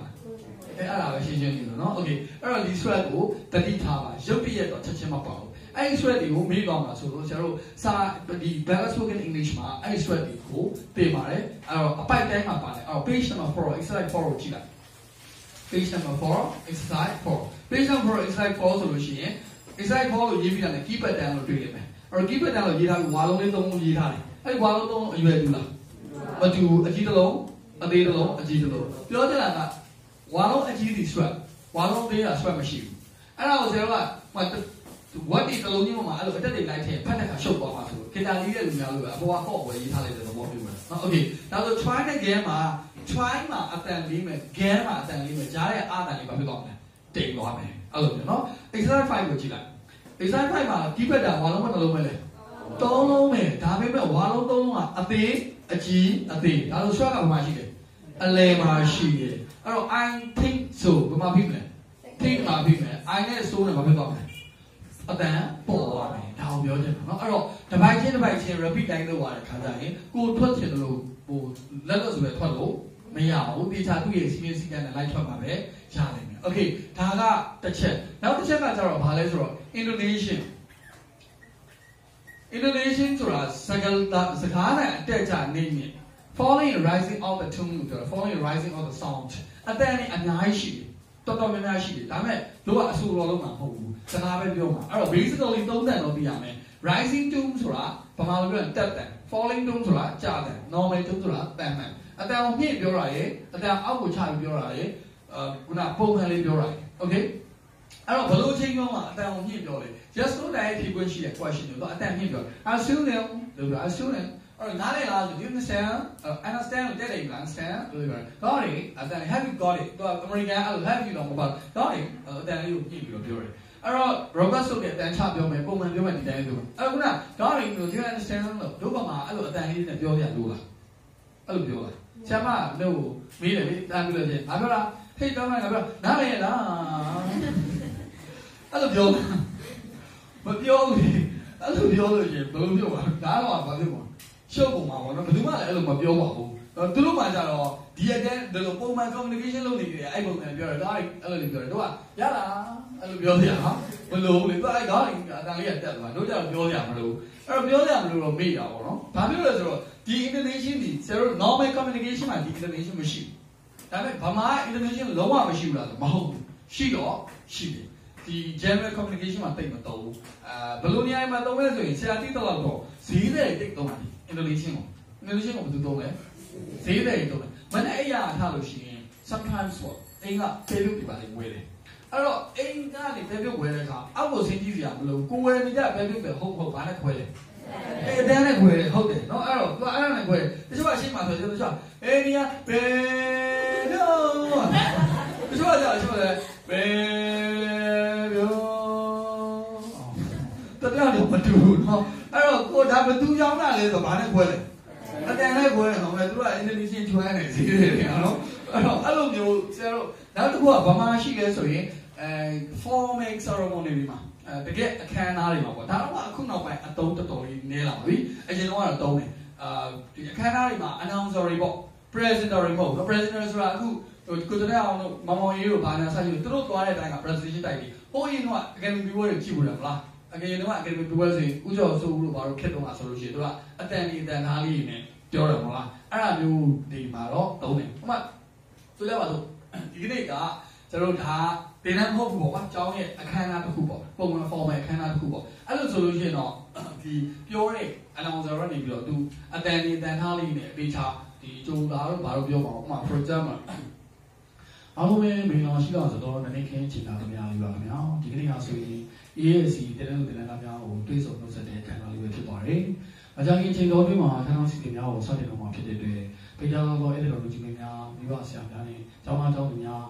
အဲအဲ့ဒါပဲရှင်းရှင်းနေလို့နော် okay အဲ့တော့ဒီ thread ကိုတတိထားပါရုပ်တရက်တော့ချက်ချင်းမပါဘူးအဲ့ဒီ thread တွေကိုမေးကောင်းမှာဆိုတော့ကျွန်တော်တို့စာဒီ balance spoken english မှာအဲ့ဒီ thread တွေကိုပေးပါတယ်အဲ့တော့အပိုက်တိုင်းမှာပါတယ်အဲ့တော့ page number 4 exercise 4ကိုကြည့်လိုက် page number 4 exercise 4 page number 4 exercise 4ဆိုလို့ရှိရင် exercise 4ကိုရေးပြီးတာနဲ့ keyword down လို့တွေ့ရမယ်အဲ့တော့ keyword down လို့ရေးထားပြီးဝါလုံးလေးသုံးလုံးရေးထားတယ်အဲ့ဒီဝါလုံးသုံးလုံးအရွယ်တူလားမတူအကြီးတစ်လုံးအသေးတစ်လုံးအကြီးတစ်လုံးပြောချင်တာက ဝါလုံးအကြီးဒီ strap ဝါလုံးသေးတာ strap မရှိဘူးအဲ့ဒါကိုဆရာကမဝတ်ဒီတစ်လုံးကြီးပေါ်မှာအဲ့လိုအတက်တွေလိုက်ထည့်ဖတ်တဲ့ခါရှုပ်သွားမှာဆိုလို့ကေတာလေးတဲ့လူများလို့အပေါ်ကဟော့ဝယ်ရေးထားလိုက်တဲ့သဘောမျိုးပဲနော် okay ဒါဆို try တဲ့ game မှာ try မှာအတန်လေးမယ် game မှာအတန်လေးမယ်ကြားတဲ့အတန်လေးဘာဖြစ်သွားမလဲတိတ်သွားမယ်အဲ့လိုမျိုးနော် exercise 5ကိုကြည့်လိုက် exam 5မှာဒီဘက်တာဝါလုံးမနှလုံးပဲလေသုံးလုံးပဲဒါပေမဲ့ဝါလုံးသုံးလုံးကအသေးအကြီးအသေးဒါလို့ short ကဘာမှရှိတယ်အလဲမှာရှိတယ် အဲ့တော့ I think so ဘာမှဖြစ်မလဲ think မှာဖြစ်မယ် I နဲ့ so နဲ့ဘာဖြစ်သွားမလဲအတန်ပေါ်သွားမယ်ဒါကိုပြောချင်တာเนาะအဲ့တော့တစ်ပိုက်ချင်းတစ်ပိုက်ချင်း repeat တိုင်းလုပ်ရတဲ့ခါကျရင်ကိုထွက်ချင်တယ်လို့ဟိုလက်လို့ဆိုပဲထွက်လို့မရဘူးတေချာသူ့ရဲ့ senior စီကန်နဲ့လိုက်ထွက်ပါပဲရနိုင်မယ် okay ဒါကတစ်ချက်နောက်တစ်ချက်ကကျတော့ဘာလဲဆိုတော့ Indonesian Indonesian ဆိုတာစကားစကားနဲ့အတက်ကြနေမြင့် falling and rising of the tune လို့ပြောတာ falling and rising of the sound အတန်နဲ့အများကြီးရှိတယ်တော်တော်များများရှိတယ်ဒါပေမဲ့တို့ကအဆူတော်လုံးမှာမဟုတ်ဘူးစကားပဲပြောမှာအဲ့တော့ basically သုံးတန်တော့ပြရမယ် rising tune ဆိုတာဘာမှမပြောရင်တက်တန် falling tune ဆိုတာကျတန် normal tune ဆိုတာတန်မှန်အတန်ကိုမြင့်ပြောတာရေအတန်အောက်ကိုချပြီးပြောတာရေအာခုနပုံမှန်လေးပြောတာရေ okay အဲ့တော့ဘလို့ချင်းကောင်းမှာအတန်ကိုမြင့်ပြောလေ just so that if you go ရှိတဲ့ question ကိုတော့အတန်မြင့်ပြော assume လို့ပြော assume အဲ့ တော့နားလည်လားဆို you understand uh, understand ကိုတက်တယ် you understand လို့ပြောတယ် got it အတန် have you got it တော့ American အဲ့လို have you တော့မပါ got it အတန်လေးကိုမြင့်ပြီးတော့ပြောတယ်အဲ့တော့ Robert ဆိုတဲ့အတန်ချပြောမယ်ပုံမှန်ပြောမယ်ဒီတိုင်းပြောအဲ့ခုန got it လို့ you understand လို့တို့ကမှအဲ့လိုအတန်လေးနဲ့ပြောပြလို့လားအဲ့လိုပြောလားဆရာမလို့မေးတယ်လေတန်ပြီးလို့ချင်းငါပြောတာဟေးတောင်းလိုက်ငါပြောနားလည်လားအဲ့လိုပြောမပြောဘူးအဲ့လိုပြောလို့ရှင်ဘယ်လိုပြောပါဒါတော့ဘာဖြစ်မှာ ရှုပ်ပုံမှာပေါ့နော်ဘယ်သူမှလည်းအဲ့လိုမပြောပါဘူးသူတို့မှကြတော့ဒီအတဲ့ဒီလိုပုံမှန် communication လုပ်နေကြတယ်အဲ့ပုံစံပြောတယ်ဒါအဲ့လိုပြောတယ်တို့ကရလားအဲ့လိုပြောစရာဟာမလို့လေသူအဲ့ဒါအတန်လေးကတက်သွားတို့ကြတော့ပြောစရာမလိုအဲ့တော့ပြောစရာမလိုတော့မေ့တာပေါ့နော်ဘာဖြစ်လို့လဲဆိုတော့ဒီ Indonesian ဒီဆရာတို့ normal communication မှာဒီ Indonesian မရှိဘူးဒါပေမဲ့ဗမာ Indonesian လုံးဝမရှိဘူးလားဆိုမဟုတ်ဘူးရှိတော့ရှိတယ် ဒီ general communication မှာတိတ်မတော့ဘူးအာဘယ်လိုနေရာမှာတုံးလဲဆိုရင်ဆရာတိတော့တော့ဈေးတဲ့တိတ်တော့တယ် Indonesian ကို Indonesian ကိုဘယ်သူတုံးလဲဈေးတဲ့တုံးတယ်မနေ့အရာထားလို့ရှိရင် sometimes ပေါ့အင်းကပေလို့ပြပါလေဝဲတယ်အဲ့တော့အင်းကနေပဲပြုတ်ဝဲတဲ့အခါအောက်ကိုဆင်းကြည့်စရာမလိုကိုဝဲနေကြပဲပြုတ်ပဲဟုတ်ဟုတ်ဘာနဲ့ခွဲလဲအဲတန်းနဲ့ခွဲတယ်ဟုတ်တယ်နော်အဲ့တော့သူအဲ့ဒါနဲ့ခွဲတယ်တချို့ကရှင်းမှာဆိုတချို့ကအေးနီယာဘယ်တော့တချို့ကကြာတချို့လည်းဘယ် တော့မတူဘူးနော်အဲ့တော့ကိုဒါဘသူကြောင်းတာလဲဆိုဘာနဲ့ခွဲလဲအတန်နဲ့ခွဲတယ်နော်သူကအင်ဒိုနီးရှားကျွမ်းနေစီးတယ်နော်အဲ့တော့အဲ့လိုမျိုးဆရာတို့နောက်တစ်ခုကဗမာရှိလဲဆိုရင်အဲ forming ceremony တွေမှာအဲတကယ်အခမ်းအနားတွေမှာပေါ့ဒါတော့အခုနောက်ပိုင်းအတုံးတော်တော်လေးနည်းလာပါပြီအရင်တော့ကတော့တုံးတယ်အာဒီအခမ်းအနားတွေမှာ announcer တွေပေါ့ presenter တွေမဟုတ်ဘူး presenter ဆိုတာအခုဟိုကိုတဲ့အောင်တို့မောင်မောင်ရေးတို့ဘာညာဆက်ယူသူတို့သွားတဲ့အတိုင်းက presentation တိုက်ပြီးဟိုရင်တော့ academy viewer တွေကြည့်ဘူးလားမလား အကယ်တော့ academy viewer ဆိုရင်ဥကျော်ဆိုးလို့ဘာလို့ခက်တော့မှာဆိုလို့ရှိရင်သူကအတန်ဒီအတန်သားလေးနဲ့ပြောတယ်မလားအဲ့ဒါမျိုးဒီမှာတော့တုံးတယ်ဥပမာဆိုရပါတော့ဒီကနေ့ကကျွန်တော်ဒါတင်တန်းမဟုတ်ဘူးပေါ့ကွာကျောင်းရဲ့အခမ်းအနားတစ်ခုပေါ့ပုံမှန် formal အခမ်းအနားတစ်ခုပေါ့အဲ့လိုဆိုလို့ရှိရင်တော့ဒီပြောတဲ့ announcer ကနေပြီးတော့သူအတန်ဒီအတန်သားလေးနဲ့အပေးချဒီကြိုးသားတို့ဘာလို့ပြောပါဦးဥပမာ project မှာအားလုံးပဲမင်္ဂလာရှိပါဆိုတော့နည်းနည်းခင်းချင်တာခင်ဗျာယူပါခင်ဗျာဒီကနေ့ကဆိုရင် ASC တင်တဲ့တင်တဲ့သားများကိုတွေးဆုံနှုတ်ဆက်တဲ့ခံစားလေးပဲဖြစ်ပါတယ်။အကြမ်းကြီးချိန်တော်တွင်းမှာထန်းတော်စီပင်များကိုစတင်တော့မှာဖြစ်တဲ့အတွက်ပိကြသောအဲ့ဒီလိုလူကြီးများမိဘဆရာများနဲ့ကျောင်းသားကျောင်းသူများ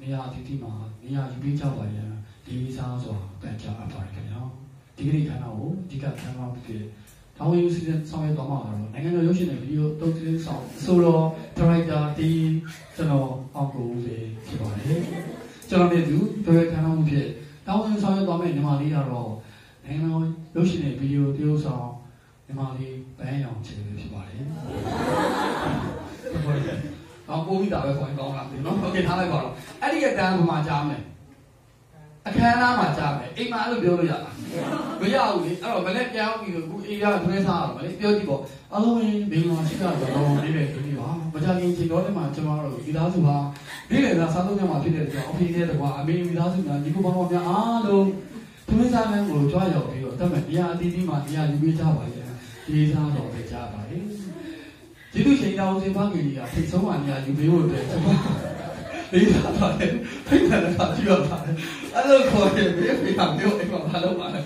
နေရာအသီးသီးမှာနေရာယူပေးကြပါရန်ဒီစားစွာပန်ကြားအပ်ပါတယ်ခင်ဗျာ။ဒီကနေ့ခန်းတော်ကိုဒီကခန်းတော်ဖြစ်တောင်းယူစီစဉ်ဆောင်ရွက်သွားမှာတော့နိုင်ငံတော်ရုပ်ရှင်နဲ့ဗီဒီယိုတုံးတင်းဆောင်ဆိုတော့ဒါရိုက်တာဒီကျွန်တော်အောင်ကိုဦးလေးဖြစ်ပါတယ်။ကျွန်တော်လည်းသူပြောရခန်းတော်မှုဖြစ် တောင်းယူဆောင်ရွက်သွားမယ့်ညီမလေးကတော့နိုင်ငံတော်ရုပ်ရှင်နဲ့ဗီဒီယိုတရုပ်ဆောင်ညီမလေးဘန်းရောင်ချေဖြစ်ပါတယ်။ဟုတ်ကဲ့။အော်ပို့ပြီးတာပဲခေါင်းကောင်းလာပြီနော်။โอเคထားလိုက်ပါတော့။အဲ့ဒီကတန်းကမှကြားမယ်။အခမ်းအနားမှာကြားမယ်။အိမ်မှာအဲ့လိုပြောလို့ရလား။ မရဘူးလေ။အဲ့တော့မနေ့ပြောင်းပြီးခုအေးရထွေးစားတော့မလေးပြောကြည့်ပေါ့။အားလုံးမင်္ဂလာရှိကြပါတော့။ဒီနေ့ဒီပါ။မကြခင်ချိန်တော်ထဲမှာကျွန်တော်တို့ဒီသားစုဟာဒီလေသာစားသုံးကြမှာဖြစ်တဲ့ကြောင့်အဖေနဲ့တကွာအမေမိသားစုများညီကိုပေါင်းပေါင်းများအားလုံးထွေးစားလမ်းကိုကြွားရောက်ပြီးတော့တတ်မဲ့တရားအသီးသီးမှာတရားယူပေးကြပါရဲ့။ဒီစားတော်ပဲကြားပါလေ။ကျေးဇူးရှင်တော်စင်ဖခင်ကြီးကဖိတ်ဆုံးပါနေရာယူပေးဖို့အတွက်ကျွန်တော် လေးစားပါတယ်ဖိတ်တယ်ကကြည့်ရပါတယ်အဲ့လိုခေါ်ရင်ဘေးဖေးကမျိုးအိမ်မှာမလုပ်ပါနဲ့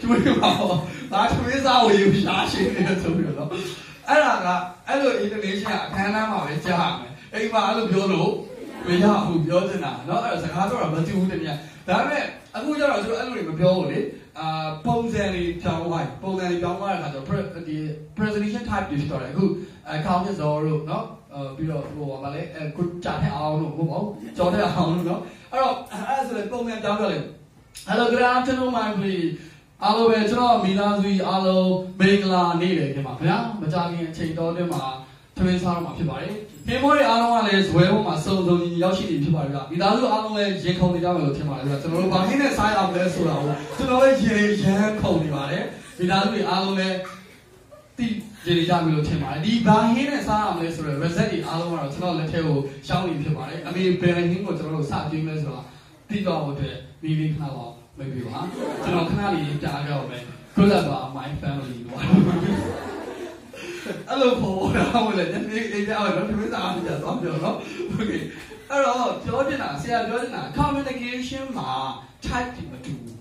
ကျွေးပါတော့ငါထွေးစားဝေယူရှားရှိနေတယ်ဆိုပြီးတော့အဲ့ဒါကအဲ့လိုအင်ဒိုနီးရှားအခမ်းအနားမှာပဲကြားမယ်အိမ်မှာအဲ့လိုပြောလို့မရဘူးပြောချင်တာเนาะအဲ့ဒါစကားပြောတာမတူဘူးတည်းဒါပေမဲ့ အခုကျတော့ကျွန်တော်အဲ့လိုတွေမပြောဘူးလေအာပုံစံတွေပြောင်းသွားပုံစံတွေပြောင်းသွားတဲ့အခါကျတော့ဒီ presentation type တွေဖြစ်သွားတယ်အခု account ရစောတို့เนาะ ပြီးတော့ဟိုဗာလဲအခုကြာတဲ့အောင်လို့ဟုတ်ပါဘူးကြော်တဲ့အောင်လို့เนาะအဲ့တော့အဲ့ဆိုလေပုံစံပြောင်းပြောင်းလေ Hello good afternoon my please အားလုံးပဲကျွန်တော်မိသားစုအားလုံးမင်္ဂလာနေ့လေခင်ဗျာခင်ဗျာမကြခင်အချိန်တော်တွင်မှာသမင်းစားတော့မှာဖြစ်ပါတယ်။ခင်မောတွေအားလုံးကလည်းဇွဲပေါ်မှာစုံစုံညီရောက်ရှိနေဖြစ်ပါတယ်ဗျာ။မိသားစုအားလုံးလည်းရင်ခုန်နေကြမယ်လို့ထင်ပါတယ်ဗျာ။ကျွန်တော်တို့ဘာဟင်းနဲ့စားရအောင်လဲဆိုတာကိုကျွန်တော်လည်းရင်ရမ်းခုန်နေပါတယ်။မိသားစုတွေအားလုံးလည်းတိ ရေကြပြီလို့ထင်ပါတယ်ဒီဘာဟင်းနဲ့စားရမလဲဆိုတော့ reset တွေအားလုံးကတော့ကျွန်တော်လက်ထဲကိုရှောင်းနေဖြစ်ပါတယ်အမေဘယ်ဟင်းကိုကျွန်တော်တို့စကြည့်မယ်ဆိုတော့တိတော့ဟုတ်တယ်မိမိခဏတော့မပြီးပါကျွန်တော်ခဏလေးကြားကြအောင်မယ် good luck ပါ my family တော့အဲ့လိုပေါ်တော့ဝင်လေဒီအေးကြောက်တော့ဒီစားကြတော့ပြောနော် okay အဲ့တော့ပြောချင်တာဆရာပြောချင်တာ communication မှာ type တွေမတူဘူး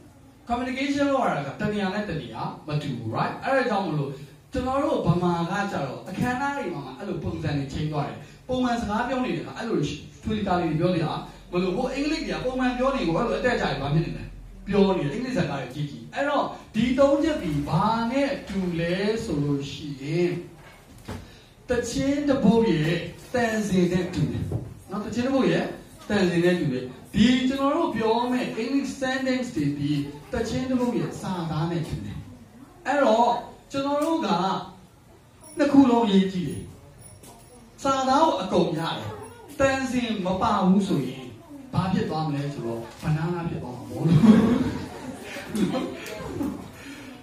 communication လို့ရတာကတဏှာနဲ့တဏှာမတူဘူး right အဲ့ဒါကြောင့်မလို့ ကျွန်တော်တို့ဗမာကကြတော့အခမ်းအနားတွေမှာအဲ့လိုပုံစံတွေချိန်သွားတယ်ပုံမှန်စကားပြောနေတဲ့အခါအဲ့လိုထွေတာလေးတွေပြောနေတာမလို့ဟိုအင်္ဂလိပ်တွေကပုံမှန်ပြောနေကိုအဲ့လိုအတက်ကြရဘာဖြစ်နေလဲပြောနေတယ်အင်္ဂလိပ်စကားတွေကြီးကြီးအဲ့တော့ဒီသုံးချက်ဒီဘာနဲ့တူလဲဆိုလို့ရှိရင်တချင်းတပုတ်ရဲ့တန်စင်နဲ့တူတယ်နော်တချင်းတပုတ်ရဲ့တန်စင်နဲ့တူတယ်ဒီကျွန်တော်တို့ပြောမဲ့ English sentence တွေဒီတချင်းတပုတ်ရဲ့စာသားနဲ့တူတယ်အဲ့တော့ ကျွန်တော်တို့ကနှစ်ခုလုံးရေးကြည့်တယ်စာသားကိုအကုန်ရတယ်တန်စင်မပါဘူးဆိုရင်ဘာဖြစ်သွားမလဲဆိုတော့ဘနာနာဖြစ်သွားမှာပေါ့လို့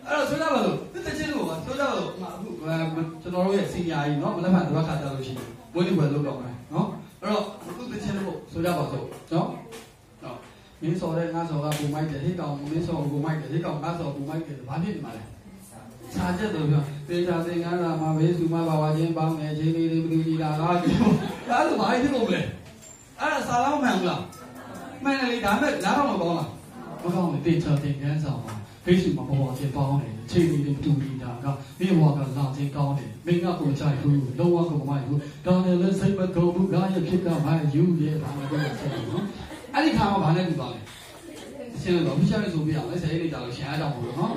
အဲ့တော့ဆိုကြပါလို့တချင်းလို့ပါဆိုကြပါလို့အခုကျွန်တော်တို့ရဲ့စီနီယာကြီးเนาะမလက်ဖန်တစ်ခါကြာလို့ရှိရင်မွေးနေ့ပွဲလုပ်တော့မယ်เนาะအဲ့တော့အခုတချင်းလို့ဆိုကြပါစို့เนาะเนาะမင်းစော်တဲ့ငါစော်ကပူမိုက်တယ်ဟိကောင်မင်းစော်ပူမိုက်တယ်ဟိကောင်ငါစော်ပူမိုက်တယ်ဘာဖြစ်နေမှာလဲ စာချက်တော့ပြောသေချာသင်္ကန်းလာမှာဘေးစုမဘာဝချင်းပေါင်းငယ်ချင်းလေးလေးဘလူကြီးလာလားပြောအဲ့လိုဘာဖြစ်လို့မလဲအဲ့ဒါစာလောက်မှန်ဘူးလားမှန်တယ်လေဒါမဲ့နားတော့မကောင်းလားမကောင်းဘူးသေချာသင်္ကန်းဆောင်မှာဘေးစုမဘာဝချင်းပေါင်းတယ်ချင်းလေးလေးဘလူကြီးလာတော့မိဘကလာချင်းကောင်းတယ်မင်းကကိုကြိုက်ဘူးလုံးဝကိုမမိုက်ဘူးဒါနဲ့လည်းစိတ်မကုန်ဘူးငါရဲ့ဖြစ်ကမှယူရဲ့ဘာမှမပြောဆက်ဘူးနော်အဲ့ဒီခါမှာဘာနဲ့တူပါလဲရှင်းတော့ဘုရားလည်းဆိုပြအောင်လေဆယ်လေးကြာလို့ရှင်းအားကြောင့်မလို့နော်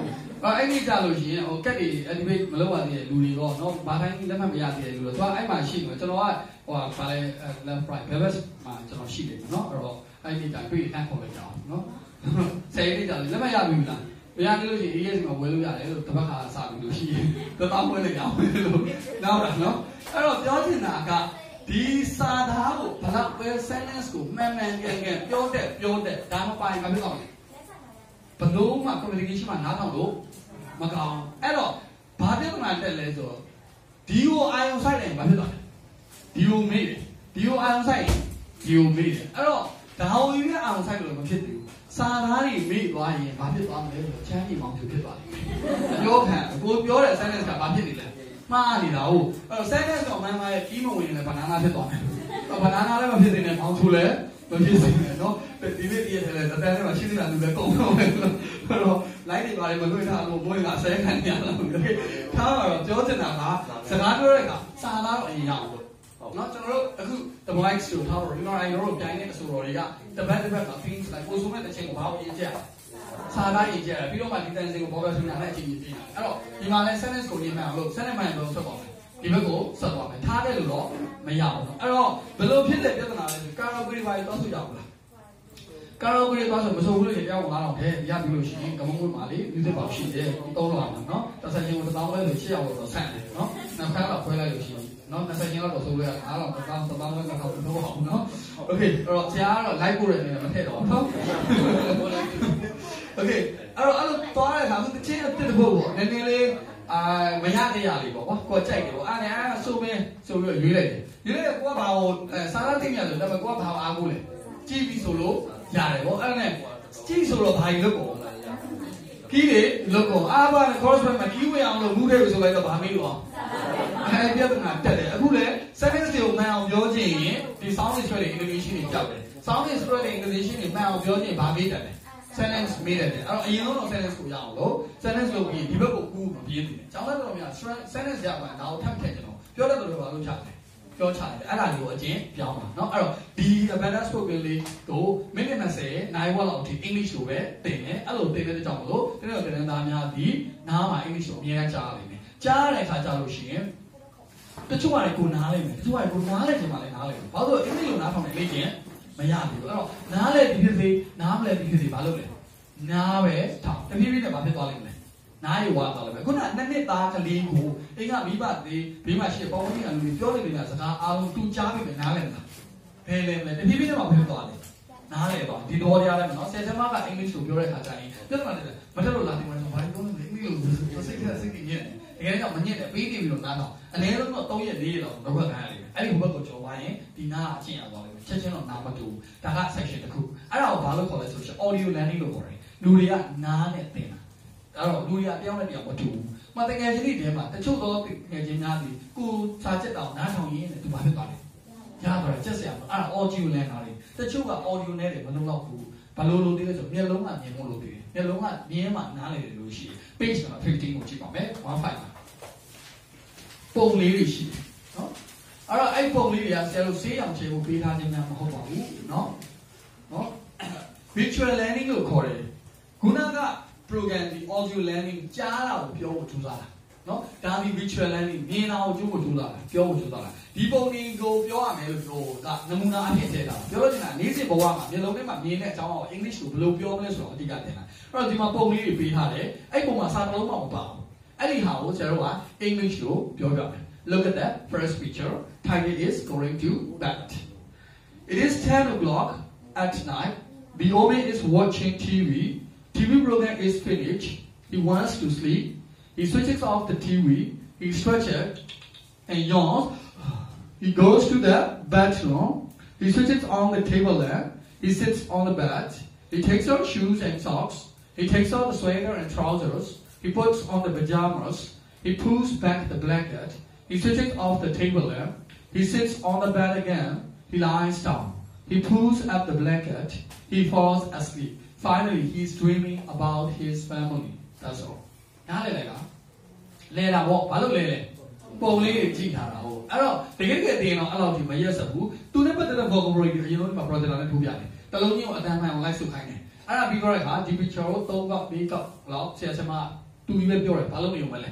အဲ့ဒီကြလို့ရှိရင်ဟိုကက်တွေ activate မလုပ်ရသေးတဲ့လူတွေတော့နော်ဘာတိုင်းလက်မှတ်မရသေးတဲ့လူတွေသူကအဲ့မှာရှိနေကျွန်တော်ကဟိုဗာလဲ left right bevel မှာကျွန်တော်ရှိတယ်နော်အဲ့တော့အဲ့ဒီတိုင်းတွေ့တန်းခေါ်လိုက်ကြအောင်နော်ဆယ်လေးကြာလက်မှတ်ရပြီလားဘယ်ရနေလို့ရှိရင် AS မှာဝယ်လို့ရတယ်လို့တစ်ပတ်ခါစပြီးလို့ရှိရင်တော့တောင်းဝယ်လိုက်ရအောင်လို့နောက်တာနော်အဲ့တော့ပြောချင်တာကဒီစာသားကိုဘလောက်ပဲ sentence ကိုမှန်မှန်ကန်ကန်ပြောတဲ့ပြောတဲ့ဒါမှပိုင်မဖြစ်အောင် ဘလို့မှ communication မှာနားထောင်လို့မကောင်းအဲ့တော့ဘာပြဿနာတက်လဲဆိုတော့ဒီကိုအာယုံဆိုင်တယ်ဘာဖြစ်သွားလဲဒီကိုမေးတယ်ဒီကိုအာယုံဆိုင်ဒီကိုမေးတယ်အဲ့တော့ဒါဟိုကြီးကအာယုံဆိုင်လို့မဖြစ်ဘူးစာသားတွေမေ့သွားရင်ဘာဖြစ်သွားမလဲဆိုတော့ချမ်းမြေမောင်ဖြစ်သွားတယ်အပြောခံကိုပြောတဲ့ sentence ကဘာဖြစ်နေလဲမှားနေတာဟုတ်အဲ့တော့ sentence တော့မှန်မှန်ရဲ့ကြီးမဝင်လည်း banana ဖြစ်သွားမယ်။ banana လည်းမဖြစ်သေးနဲ့မောင်သူလည်း မဖြစ်သေးနဲ့နော်ဒီနေ့တည်းရဲ့လည်းတန်းထဲမှာရှင်းနေတာလူလည်းကုန်တော့မယ်။အဲ့တော့ light တွေပါလေမလွှင့်ထားလို့မွေးကဆဲခံရလား။ထားတော့ပြောချင်တာကစကားပြောတဲ့အခါစာသားတော့အရင်ရအောင်လို့နော်ကျွန်တော်တို့အခု the mic ဆိုထားတော့ဒီမှာအရင်တို့ပြိုင်တဲ့အဆိုတော်တွေကတပတ်တစ်ပတ်က things like ကိုစုံမဲ့တဲ့ချိန်ကိုဘာလို့ရေးကြစာသားရေးကြတယ်ပြီးတော့မှဒီတန်စင်ကိုပေါ်တော့ဆင်းလာတဲ့အချိန်ကြီးပြင်အဲ့တော့ဒီမှာလဲ sentence ကိုရေးမှအောင်လို့ sentence မှန်တော့ဆက်ပါမယ် ဒီဘက်ကိုဆက်သွားမယ်ထားတဲ့လို့တော့မရဘူးအဲ့တော့ဘယ်လိုဖြစ်တဲ့ပြဿနာလဲဆိုကာရိုဂရီဘာတွေတောက်ဆိုကြဘူးလားကာရိုဂရီတောက်ဆိုမဆိုဘူးလို့ကြောက်လာတော့ခဲရပြီလို့ရှိရင်ကမုန်းမွေးပါလေဒီသက်ပါရှိတယ်သုံးလောက်မှာနော်တစ်ဆက်ချင်းကိုတစ်သောင်းလဲလို့ရှစ်ရောက်တော့ဆန့်တယ်နော်နောက်ခါတော့ခွဲလိုက်လို့ရှိရင်နော်တစ်ဆက်ချင်းတော့ဆိုလို့ရအားတော့တစ်သောင်းတစ်သောင်းလဲတော့တော့အောင်နော်โอเคအဲ့တော့ဆရာကတော့ live ပို့ရနေတယ်မထည့်တော့နော်โอเคအဲ့တော့အဲ့လိုသွားတဲ့အခါသူတစ်ချင်းအစ်တစ်ဖို့ပေါ့နည်းနည်းလေး အာမရတဲ့ရလေးပေါ့ကွာကိုကြိုက်တယ်ပေါ့အဲ့ဒါအဲ့ဆိုမင်းဆိုပြီးရွေးလိုက်တယ်ရွေးလိုက်ကိုကဘာကိုစာရသိမြတ်ဆိုဒါပေမဲ့ကိုကဘာအားကိုလဲကြည့်ပြီးဆိုလို့ရတယ်ပေါ့အဲ့ဒါနဲ့ကြည့်ဆိုတော့ဘာကြီးလုပ်ပေါ့ကီးလေလုပ်ပေါ့အားပါ correspond မှာကီးဝင်အောင်လို့မူးခဲ့ပြီဆိုလိုက်တော့ဘာမေးလို့အဲ့ပြဿနာတက်တယ်အခုလေ settings တွေကိုမှန်အောင်ပြောချင်ရင်ဒီ sound spread တွေ English တွေကြောက်တယ် sound spread တွေ English တွေမှန်အောင်ပြောချင်ဘာမေးတယ် လဲ sentence မေးတယ်အဲ့တော့အရင်ဆုံးတော့ sentence ကိုရအောင်လို့ sentence လုပ်ပြီးဒီဘက်ကိုကူးမပြေးဘူး။ကျောင်းသားတော်များ sentence ရမှာဒါကိုထပ်ထည့်ကြတော့ပြောတတ်တယ်လို့ဘာလို့ချတယ် ပြောချတယ်အဲ့ဒါလေးကိုအကျဉ်းပြောင်းတာเนาะအဲ့တော့ဒီ abundance spoken လေးကိုမိနစ်20နိုင်ဝက်လောက်အထိ English ကိုပဲသင်တယ်အဲ့လိုသင်တဲ့ကြောင့်မလို့တကယ်တော့သင်သားများဒီနားမှာ English ကိုအများကြီးကြားရလိမ့်မယ်ကြားတဲ့အခါကျလို့ရှိရင်တချို့ကလည်းကိုနားလိမ့်မယ်တချို့ကကိုနားလဲချင်မှလည်းနားလိမ့်မယ်ဘာလို့အင်္ဂလိပ်လိုနားထောင်နေလေ့ကျင် မရဘူးအဲ့တော့နားလဲဒီဖြစ်စေနားမလဲဒီဖြစ်စေဘာလို့လဲနားပဲထောင်တဖြည်းဖြည်းနဲ့ဘာဖြစ်သွားလိမ့်မလဲနားရဝါသွားလိမ့်မယ်ခုနနှစ်နှစ်သားကလေးကိုအိမ်ကမိဘတွေဘေးမှာရှိတဲ့ပေါင်းဝင်ကလူတွေပြောနေနေတာစကားအားလုံးသူကြားပြီမယ်နားလဲမလားဘယ်လဲမလဲတဖြည်းဖြည်းနဲ့ဘာဖြစ်သွားလဲနားလေတော့ဒီတော်တရားလည်းမနော်ဆယ်ဆယ်မကအင်္ဂလိပ်ကိုပြောတဲ့ခါကျရင်ပြဿနာတယ်မတက်လို့လာတယ်မလို့ဘာလို့ပြောလဲအင်္ဂလိပ်ကိုစိတ်ကစိတ်ကြီးညက် တကယ်တော့မညက်တယ်ပေးနေပြီးတော့နားတော့အနည်းဆုံးတော့3ရက်4ရက်တော့တော့ခိုင်းရလိမ့်မယ်အဲ့ဒီဘက်ကိုကျော်သွားရင်ဒီနားအချင်းရသွားလိမ့်မယ်ချက်ချင်းတော့နားမတူဒါက section တစ်ခုအဲ့ဒါကိုဘာလို့ခေါ်လဲဆိုတော့ audio learning လို့ခေါ်တယ်လူတွေကနားနဲ့သင်တာအဲ့တော့လူတွေကတယောက်နဲ့တယောက်မတူဘူးမတကယ်ချင်းဒီထဲမှာတချို့သောတကယ်ချင်းများဒီကိုစာချက်တောင်နားထောင်ရင်းနဲ့သူဘာဖြစ်သွားလဲရတော့ချက်စရာအဲ့ဒါ audio learner တွေတချို့က audio နဲ့တွေမလုံလောက်ဘူးဘာလို့လို့သေးလဲဆိုမျက်လုံးကမြင်ဖို့လို့သေးတယ်မျက်လုံးကမြင်မှနားလည်တယ်လို့ရှိရင် page မှာ15ကိုကြည့်ပါမယ်15မှာ ပုံလေးတွေရှိတယ်နော်အဲ့တော့အဲ့ပုံလေးတွေကဆရာတို့ဆေးရောင်ချေကိုပေးထားခြင်းများမဟုတ်ပါဘူးနော်နော် virtual learning လို့ခေါ်တယ်ခုနက program ဒီ audio learning ကြားတာကိုပြောဖို့ကြိုးစားတာနော်ဒါဒီ virtual learning မြင်တာကိုကြိုးဖို့ကြိုးစားတာပြောဖို့ကြိုးစားတာဒီပုံတွေကိုပြောရမယ်လို့ပြောတာနမူနာအဖြစ်ထည့်တာပြောလို့ချင်တာနေ့စဉ်ဘဝမှာမျိုးလုံးထဲမှာမြင်တဲ့အကြောင်းကို English ကိုဘယ်လိုပြောမလဲဆိုတော့အဓိကတင်တာအဲ့တော့ဒီမှာပုံလေးတွေပေးထားတယ်အဲ့ပုံမှာစာတလုံးမှမပါဘူး အဲ့ဒီဟာကိုဆရာတို့က English ကိုပြောပြမယ် Look at that first picture Tiger is going to bed It is 10 o'clock at night The Obi is watching TV TV program is finished He wants to sleep He switches off the TV He stretches and yawns He goes to the bathroom. He switches on the table lamp. He sits on the bed. He takes off shoes and socks. He takes off the sweater and trousers. He puts on the pajamas. He pulls back the blanket. He switches off the table lamp. He sits on the bed again. He lies down. He pulls up the blanket. He falls asleep. Finally, he's dreaming about his family. That's all. နားလေလိုက်လားလဲတာပေါ့ဘာလို့လဲလဲပုံလေးတွေကြည့်ထားတာဟုတ်အဲ့တော့တကယ်တကယ်တင်တော့အဲ့လောက်ဒီမရက်စဘူးသူနဲ့ပတ်သက်တဲ့ vocabulary တွေအရင်ဆုံးဒီမှာ project နဲ့ထိုးပြတယ်တလုံးချင်းကိုအတန်းမှန်အောင်လိုက်စုခိုင်းတယ်အဲ့ဒါပြီးတော့ခါဒီ picture ကို3កောက်4កောက်လောက်ဆရာဆရာမ တူပြီးပဲပြောတယ်ဘာလို့မယုံမလဲ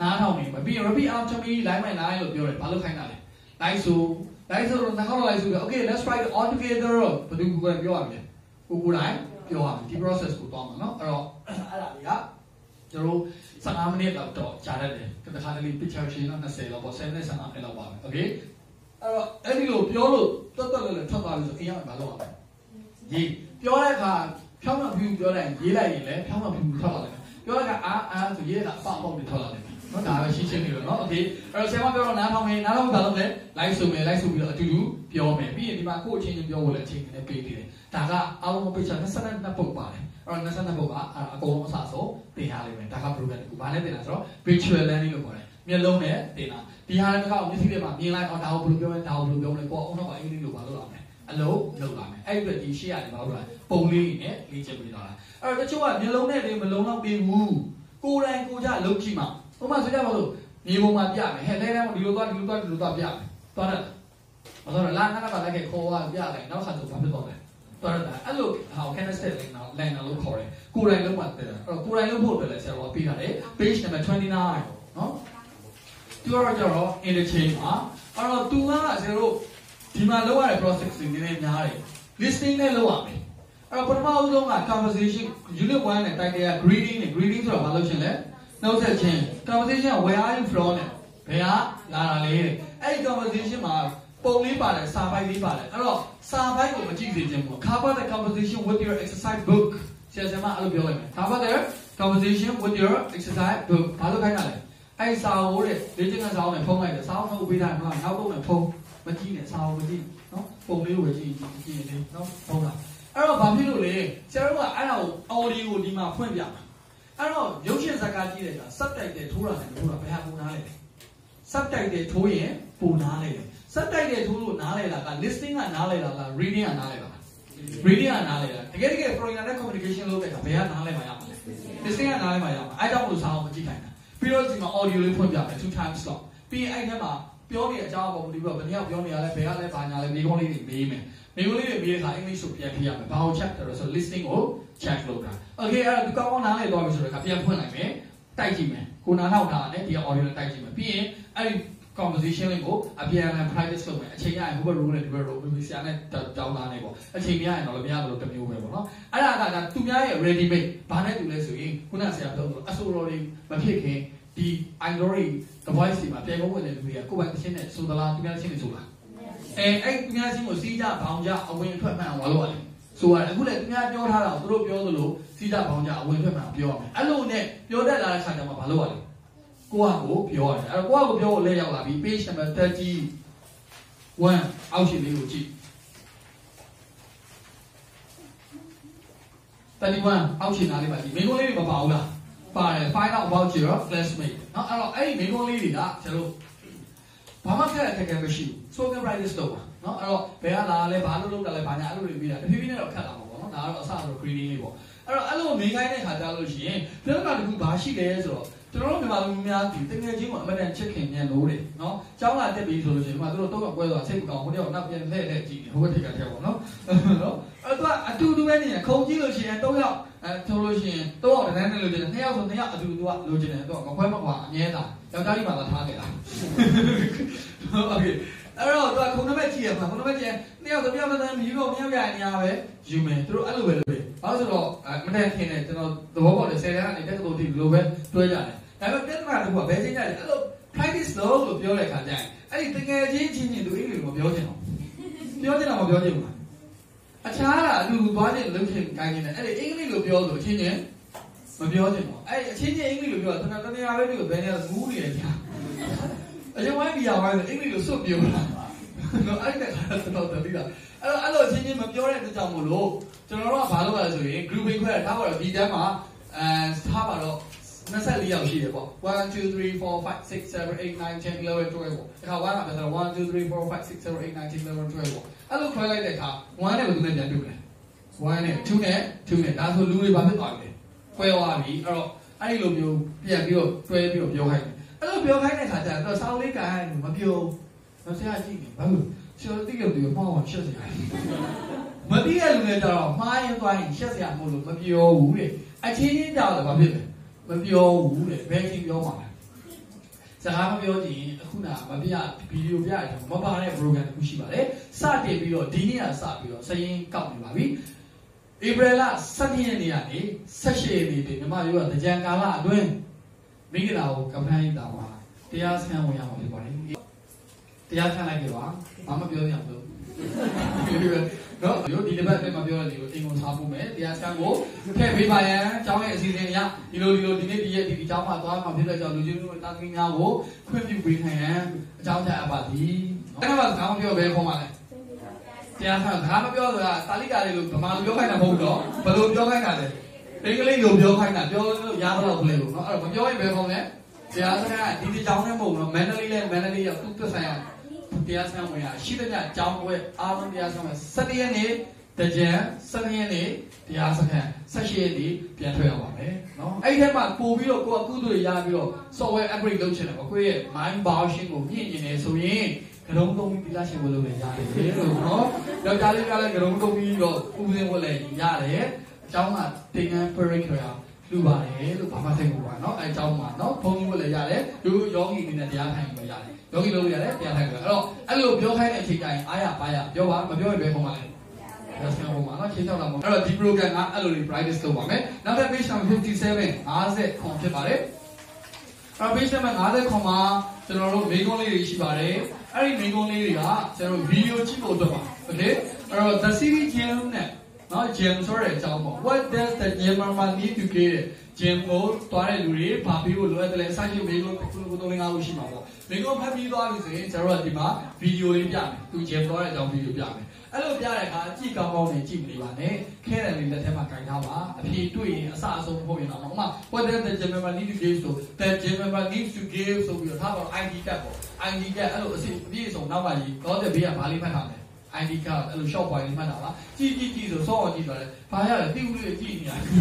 နားထောင်နေမှာပြီးရင် repeat after me line by line လို့ပြောတယ်ဘာလို့ခိုင်းတာလဲ line ဆို line ဆိုတော့နှာခေါင်း line ဆိုတယ် okay let's try it all together ဘယ်သူကပြောရမလဲကိုကိုတိုင်းပြောရမယ်ဒီ process ကိုသွားမှာเนาะအဲ့တော့အဲ့ဒါတွေကကျွန်တော်15မိနစ်လောက်တော့ကြာတတ်တယ်တခါတလေ picture ရှင်းတော့20လောက်ပေါ့7မိနစ်15မိနစ်လောက်ပါပဲ okay အဲ့တော့အဲ့ဒီလိုပြောလို့တွတ်တွတ်လည်းထွက်သွားပြီဆိုအိမ်ရောက်ရင်မလုပ်အောင်ရေးပြောတဲ့အခါဖြောင်းမှဖြူပြောလိုက်ရေးလိုက်ရင်လည်းဖြောင်းမှဖြူထွက်လာတယ် ပြောတဲ့အခါအာအာဆိုရေးတာအပေါက်ပေါက်တွေထွက်လာတယ်နော်ဒါပဲရှင်းရှင်းလေးတော့နော် okay အဲ့တော့ဆရာမပြောတော့နားထောင်မယ်နားထောင်ဘာလုပ်လဲ live ဆိုမယ် live ဆိုပြီးတော့အတူတူပြောမယ်ပြီးရင်ဒီမှာကိုယ့်အချင်းချင်းပြောဖို့လည်းအချိန်နဲ့ပေးသေးတယ်ဒါကအားလုံး picture 22ပုတ်ပါတယ်အဲ့တော့22ပုတ်ကအကုန်လုံးအစားဆုံးသင်ရလိမ့်မယ်ဒါက program တစ်ခုဘာနဲ့သင်တာဆိုတော့ virtual learning လို့ခေါ်တယ်မျက်လုံးနဲ့သင်တာဒီဟာလည်းကောက်မျက်စိထဲမှာမြင်လိုက်အော်ဒါကိုဘယ်လိုပြောလဲဒါကိုဘယ်လိုပြောလဲကိုယ်အောင်တော့အင်္ဂလိပ်လိုဘာလို့လာမလဲ အလုံးလုပ်လာမယ်အဲ့ဒီအတွက်ဒီရှေ့ရတယ်ဘာလို့လဲပုံလေးနဲ့လေ့ကျင့်ပေးတော့တာအဲ့တော့တချို့ကမျက်လုံးနဲ့တင်မလုံးတော့ပေးဘူးကိုယ်တိုင်ကိုကြလုပ်ကြည့်မှာဥပမာဆိုကြပါလို့မြေပုံမှာပြမယ်ဟဲ့လဲလဲဒီလိုသွားဒီလိုသွားဒီလိုသွားပြမယ်သွားတယ်မတော်လာငါကပါလိုက်ခဲ့ခေါ်သွားပြလိုက်နောက်ခါကျဘာဖြစ်တော့လဲတော်တယ်အဲ့လိုဟော candlestick လေးနော် line လို့ခေါ်တယ်ကိုယ်တိုင်လုံးမှတယ်အဲ့တော့ကိုယ်တိုင်လုံးဖို့အတွက်လည်းဆရာတော်ပေးထားတယ် page number 29နော်သူကတော့ကျတော့ interchange မှာအဲ့တော့သူကဆရာတို့ ဒီမှာလောက်ရတဲ့ process တွေနည်းနည်းများတယ် listening နဲ့လောက်ရမယ်အဲ့တော့ပထမဦးဆုံးက conversation unit 1နဲ့တိုက်တဲ့ greeting နဲ့ greeting ဆိုတာဘာလို့ရှင်လဲနှုတ်ဆက်ခြင်း conversation where are you from နဲ့ဘယ်ဟာလာတာလဲတဲ့အဲ့ဒီ conversation မှာပုံလေးပါတယ်စာပိုက်လေးပါတယ်အဲ့တော့စာပိုက်ကိုမကြည့်စေချင်ဘူး cover the conversation with your exercise book ဆရာဆရာမအဲ့လိုပြောလိုက်မယ် cover the conversation with your exercise book ဘာလို့ခိုင်းတာလဲအဲ့စာဟိုတဲ့လေ့ကျင့်ခန်းစာအုပ်နဲ့ဖုံးလိုက်တယ်စာအုပ်နှုတ်ပေးတာကနောက်ပုံနဲ့ဖုံး မကြည့်နဲ့စာအုပ်မကြည့်နော်ပုံလေးကိုပဲကြည့်ကြည့်ကြည့်နေနော်ဖုံးတာအဲ့တော့ဘာဖြစ်လို့လဲဆရာတို့ကအဲ့ဒါကို audio ကိုဒီမှာဖွင့်ပြမှာအဲ့တော့ရုပ်ရှင်ဇာတ်ကားကြည့်တဲ့အခါ subtitle ထိုးတာနဲ့ထိုးတာဘယ်ဟာပုံနာလဲ subtitle ထိုးရင်ပုံနာလဲတယ်စက်တိုက်တဲ့ထိုးလို့နားလဲတာက listening ကနားလဲတာလား reading ကနားလဲတာလား reading ကနားလဲတာတကယ်တကယ် foreigner နဲ့ communication လုပ်တဲ့အခါဘယ်ကနားလဲမှာရမှာလဲ listening ကနားလဲမှာရမှာအဲကြောင့်မလို့စာအောင်မကြည့်ခိုင်းတာပြီးတော့ဒီမှာ audio လေးဖွင့်ပြမယ် two times slot ပြီးရင်အဲ့ထဲမှာ ပြောနေတဲ့အကြောင်းအပေါ်မူတည်ပြီးတော့ဘယ်နှယောက်ပြောနေရလဲဘယ်ကလဲဘာညာလဲမိကုန်းလေးတွေမေးမယ်မိကုန်းလေးတွေမေးတဲ့အခါအင်္ဂလိပ်ကိုပြန်ဖြေရမယ်ဘာကို check တယ်ဆို listening ကို check လုပ်တာ okay အဲ့တော့ဒီကောင်းကောင်းနားလည်သွားပြီဆိုတော့ပြန်ဖွင့်လိုက်မယ်တိုက်ကြည့်မယ်ကိုနားထောက်တာနဲ့ဒီ audio နဲ့တိုက်ကြည့်မယ်ပြီးရင်အဲ့ဒီ conversation လေးကိုအပြန်အလှန် private လုပ်မယ်အချိန်ရရင် Google Room နဲ့ Google Room ပြီးဆရာနဲ့တောင်းတာနေပေါ့အချိန်မရရင်တော့လည်းမရတော့တမျိုးပဲပေါ့နော်အဲ့ဒါကသူများရဲ့ ready made ဘာနဲ့တူလဲဆိုရင်ခုနဆရာပြောသလိုအဆိုတော်တွေမဖြစ်ခင် ဒီ iDory device တွေမှာပြန်ကုန်ဝင်တဲ့လူတွေကကိုယ်ပိုင်တစ်ချင်းနဲ့ဆိုသလားသူများချင်းနဲ့ဆိုလားအဲအဲ့သူများချင်းကိုစီးကြဘောင်ကြအဝင်အထွက်မှန်အောင်လုပ်ရတယ်ဆိုရတယ်အခုလည်းသူများပြောထားတာကိုသူတို့ပြောသလိုစီးကြဘောင်ကြအဝင်ထွက်မှန်အောင်ပြောရမယ်အဲ့လိုနဲ့ပြောတတ်လာတဲ့ခါကျမှမလုပ်ရဘူးကိုယ့်ဟာကိုပြောရတယ်အဲ့တော့ကိုယ့်ဟာကိုပြောဖို့လဲရောက်လာပြီ page number 31အောက်ရှင်လေးကိုကြည့်31အောက်ရှင်သားလေးပါကြည့်မိကုန်းလေးတွေမပါဘူးလား ပါတယ် find out about your classmate เนาะအဲ့တော့အဲ့ဒီမိကုန်းလေးတွေကကျွန်တော်ဘာမှခက်ခက်ခဲမရှိဘူး spoken practice လုပ်ပါเนาะအဲ့တော့ဘယ်ကလာလဲဘာလို့လုပ်တာလဲဘာညာအဲ့လိုတွေပြီးတာတဖြည်းဖြည်းနဲ့တော့ခက်လာမှာပေါ့เนาะဒါကတော့အစတော့ greeting လေးပေါ့အဲ့တော့အဲ့လိုနေခိုင်းတဲ့ခါကြလို့ရှိရင်ပြဿနာတစ်ခုဘာရှိလဲဆိုတော့ကျွန်တော်တို့မြန်မာလူများဒီတကယ်ချင်းကိုအမတန်ချစ်ခင်မြန်လို့တယ်နော်။ကျောင်းလာတက်ပြီဆိုလို့ရှိရင်ဒီမှာတို့တော့ကွဲသွားစိတ်မကောင်းဟိုတယောက်နောက်ပြန်လှည့်လှည့်ကြည့်ဟိုဘက်ထိပ်ကထဲပေါ့နော်။နော်။အဲ့တော့အတူတူပဲနေရင်ခုံကြည့်လို့ရှိရင်၃ယောက် အဲဆိုလို့ရှိရင်၃ယောက်တန်းနဲ့လိုချင်တယ်၂ယောက်ဆို၂ယောက်အတူတူကလိုချင်တယ်တော့မခွဲမခွာအမြဲတမ်းယောက်ျားကြီးမှသာထားခဲ့တာ။ဟုတ်ကဲ့အဲ့တော့သူကခုံနံပါတ်ကြည့်ရမှာခုံနံပါတ်ကြည့်နှစ်ယောက်တစ်ယောက်တစ်ယောက်မြည်လို့မြောက်ရနေရပဲယူမယ်သူတို့အဲ့လိုပဲလုပ်တယ်ဘာလို့ဆိုတော့မတန်ခင်တယ်ကျွန်တော်သဘောပေါက်တယ်ဆယ်တန်းကနေတက္ကသိုလ်ထိဒီလိုပဲတွဲကြတယ်ဒါပေမဲ့ပြဿနာတစ်ခုကဘယ်ချင်းကြလဲအဲ့လို practice လုပ်လို့ပြောတဲ့ခါကျရင်အဲ့ဒီတကယ်ချင်းချင်းချင်းသူအင်္ဂလိပ်မပြောချင်တော့ပြောချင်တာမပြောချင်ဘူး အခြားကအလူသွားချင်လုပ်ချင်ကိုင်းနေတယ်အဲ့ဒီအင်္ဂလိပ်လိုပြောလို့ချင်းချင်းမပြောချင်ဘူးအဲ့အချင်းချင်းအင်္ဂလိပ်လိုပြောတာတနတနရာပဲဒီကိုဘယ်နေရာမူးနေကြအရင်ဝိုင်းပြရဝိုင်းအင်္ဂလိပ်လိုစွတ်ပြောတာနော်အဲ့ဒါကတော့တော်တော်တည်းအဲ့တော့အဲ့လိုချင်းချင်းမပြောတဲ့အတွက်ကြောင့်မို့လို့ကျွန်တော်တို့ကဘာလုပ်ရလဲဆိုရင် grouping ခွဲတာထားပါတော့ဒီတန်းမှာအဲထားပါတော့ 24ယောက်ရှိတယ်ပေါ့1 2 3 4 5 6 7 8 9 10 11 12ပေါ့အခါ1ကပြန်တော့1 2 3 4 5 6 7 8 9 10 11 12ပေါ့အဲ့လိုခွဲလိုက်တဲ့အခါ1နဲ့ဘယ်သူနဲ့ပြန်တွေ့လဲ1နဲ့2နဲ့2နဲ့ဒါဆိုလူတွေဘာဖြစ်သွားလဲခွဲသွားပြီအဲ့တော့အဲ့ဒီလိုမျိုးပြန်ပြီးတော့တွဲပြီးတော့ပြောခိုင်းတယ်အဲ့လိုပြောခိုင်းတဲ့အခါကျတော့စောင်းလေးကန်မပြောမဆရာကြည့်နေဘာလို့ဆရာတိကျတယ်မှားအောင်ရှက်စရာမတိရလူတွေကြတော့မှားရင်သွားရင်ရှက်စရာမဟုတ်လို့မပြောဘူးတဲ့အချင်းချင်းကြောက်တယ်ဘာဖြစ်လဲ မပြောဘူးတဲ့ဘယ်ချင်းပြောမှာလဲစကားမပြောကြည့်အခုနမပြဗီဒီယိုပြရတယ်မပါတဲ့ program တစ်ခုရှိပါတယ်စတင်ပြီးတော့ဒီနေ့ကစပြီးတော့စရင်ကောက်နေပါပြီဧပြီလ17ရက်နေ့ကနေ18ရက်နေ့တည်းမြမရိုးကကြံကာလအတွင်းမိဂလာကိုကမ္ဘာ့တာမှာတရားစခန်းဝင်ရမှာဖြစ်ပါတယ်တရားခံလိုက်ကြပါဘာမှပြောရအောင်လို့ နော်ဒီဒီတစ်ပတ်တည်းမှာပြောတဲ့ဒီကိုအင်ကိုထားဖို့မယ်တရားစခန်းကိုထည့်ပေးပါရန်အကြောင်းရဲ့အစီအစဉ်အရဒီလိုဒီလိုဒီနေ့ဒီရက်ဒီဒီအကြောင်းမှာသွားမှာဖြစ်တဲ့ကြောင့်လူချင်းတို့တာသမီများကိုခွင့်ပြုပေးနိုင်ရန်အကြောင်းကြားအပ်ပါသည်အဲ့ဒါမှခေါင်းပြောဘယ်ခေါ်မှာလဲတရားခံဘာမပြောဆိုတာတာလိကာလေးလို့ဗမာလိုပြောခိုင်းတာမဟုတ်တော့ဘယ်လိုပြောခိုင်းတာလဲအင်္ဂလိပ်လိုပြောခိုင်းတာပြောလို့ရတော့ဘယ်လိုနော်အဲ့တော့မပြောရင်ဘယ်ခေါ်မလဲတရားစခန်းကဒီဒီကြောင်းနဲ့မဟုတ်ဘူးနော်မန္တလေးနဲ့မန္တလေးရောက်သူ့သက်ဆိုင်ရာ တရားစခန်းဝင်ရရှိတဲ့ညကျောင်းပွဲအားလုံးတရားစခန်းမှာ7ရက်နေ့တကြံ7ရက်နေ့တရားစခန်း18ရက်နေ့ပြန်ထွက်ရပါမယ်နော်အဲ့ဒီထဲမှာပို့ပြီးတော့ကိုယ်ကကုသိုလ်ရပြီးတော့ software upgrade လုပ်ချင်တယ်ပေါ့ကိုယ့်ရဲ့ mind version ကိုမြင့်ကျင်နေဆိုရင်ကရုံးသုံးပြီးဒီလားရှင်ဝလို့လည်းရတယ်လို့နော်ယောက်ျားလေးကလည်းကရုံးသုံးပြီးတော့ပူစင်ဝလည်းရတယ်အကြောင်းကတင်ငန်း curriculum လူပါတယ်လို့ဘာမှသိဖို့ပါเนาะအဲအကြောင်းမှာเนาะဘုံကြီးကိုလည်းရတယ်လူယောဂီအနေနဲ့တရားထိုင်ကိုရတယ်ယောဂီလို့ရတယ်တရားထိုင်ကိုအဲ့တော့အဲ့လိုပြောခိုင်းတဲ့အချိန်တိုင်းအားရပါရပြောပါမပြောရင်ဘယ်ပုံမှန်လဲဒါဆရာပုံမှန်เนาะချိန်ချောက်လာမှာအဲ့တော့ဒီ program ကအဲ့လိုလေး practice လုပ်ပါမယ်နောက်တစ် page number 57 50ခွန်ဖြစ်ပါတယ်အဲ့ page number 50ခွန်မှာကျွန်တော်တို့မိကုန်းလေးတွေရှိပါတယ်အဲ့ဒီမိကုန်းလေးတွေကကျွန်တော်တို့ video ကြည့်ဖို့အတွက်ပါ okay အဲ့တော့ the series gym နဲ့ နော် gym ဆိုတဲ့အကြောင်းပေါ့ what does the gymmer need to get gym ကိုတွားတဲ့လူတွေဘာပြီးလို့လိုအပ်တယ်လဲစာချုပ်မေးလို့ခုလိုသုံးလငါးလို့ရှိမှာပေါ့မိကုန်းဖတ်ပြီးသွားပြီဆိုရင်ကျွန်တော်တို့ဒီမှာ video လေးပြမယ်သူ gym တွားတဲ့အကြောင်း video ပြမယ်အဲ့လိုပြတဲ့အခါကြည့်ကောင်းကောင်းနဲ့ကြည့်မနေပါနဲ့ခဲတယ်လေးလက်ထဲမှာခြင်ထားပါအဖြေတွေ့ရင်အစအဆုံးဖို့ရင်တော့ဥမာ what does the gym member need to give ဆို the gym member needs to give ဆိုပြီးတော့ထားပါ ID တက်ပေါ့ ID တက်အဲ့လိုအစီအပြည့်စုံနောက်မှကြီးတော့တဲ့ဘေးကဘာလေးဖတ်ထားလဲ ID card အဲ့လို short point လေးမှတ်တာပါကြည့်ကြည့်ကြည့်ဆိုစောအောင်ကြည့်တော့လေဘာရလဲတိဦးလေးကြည့်နေရတယ်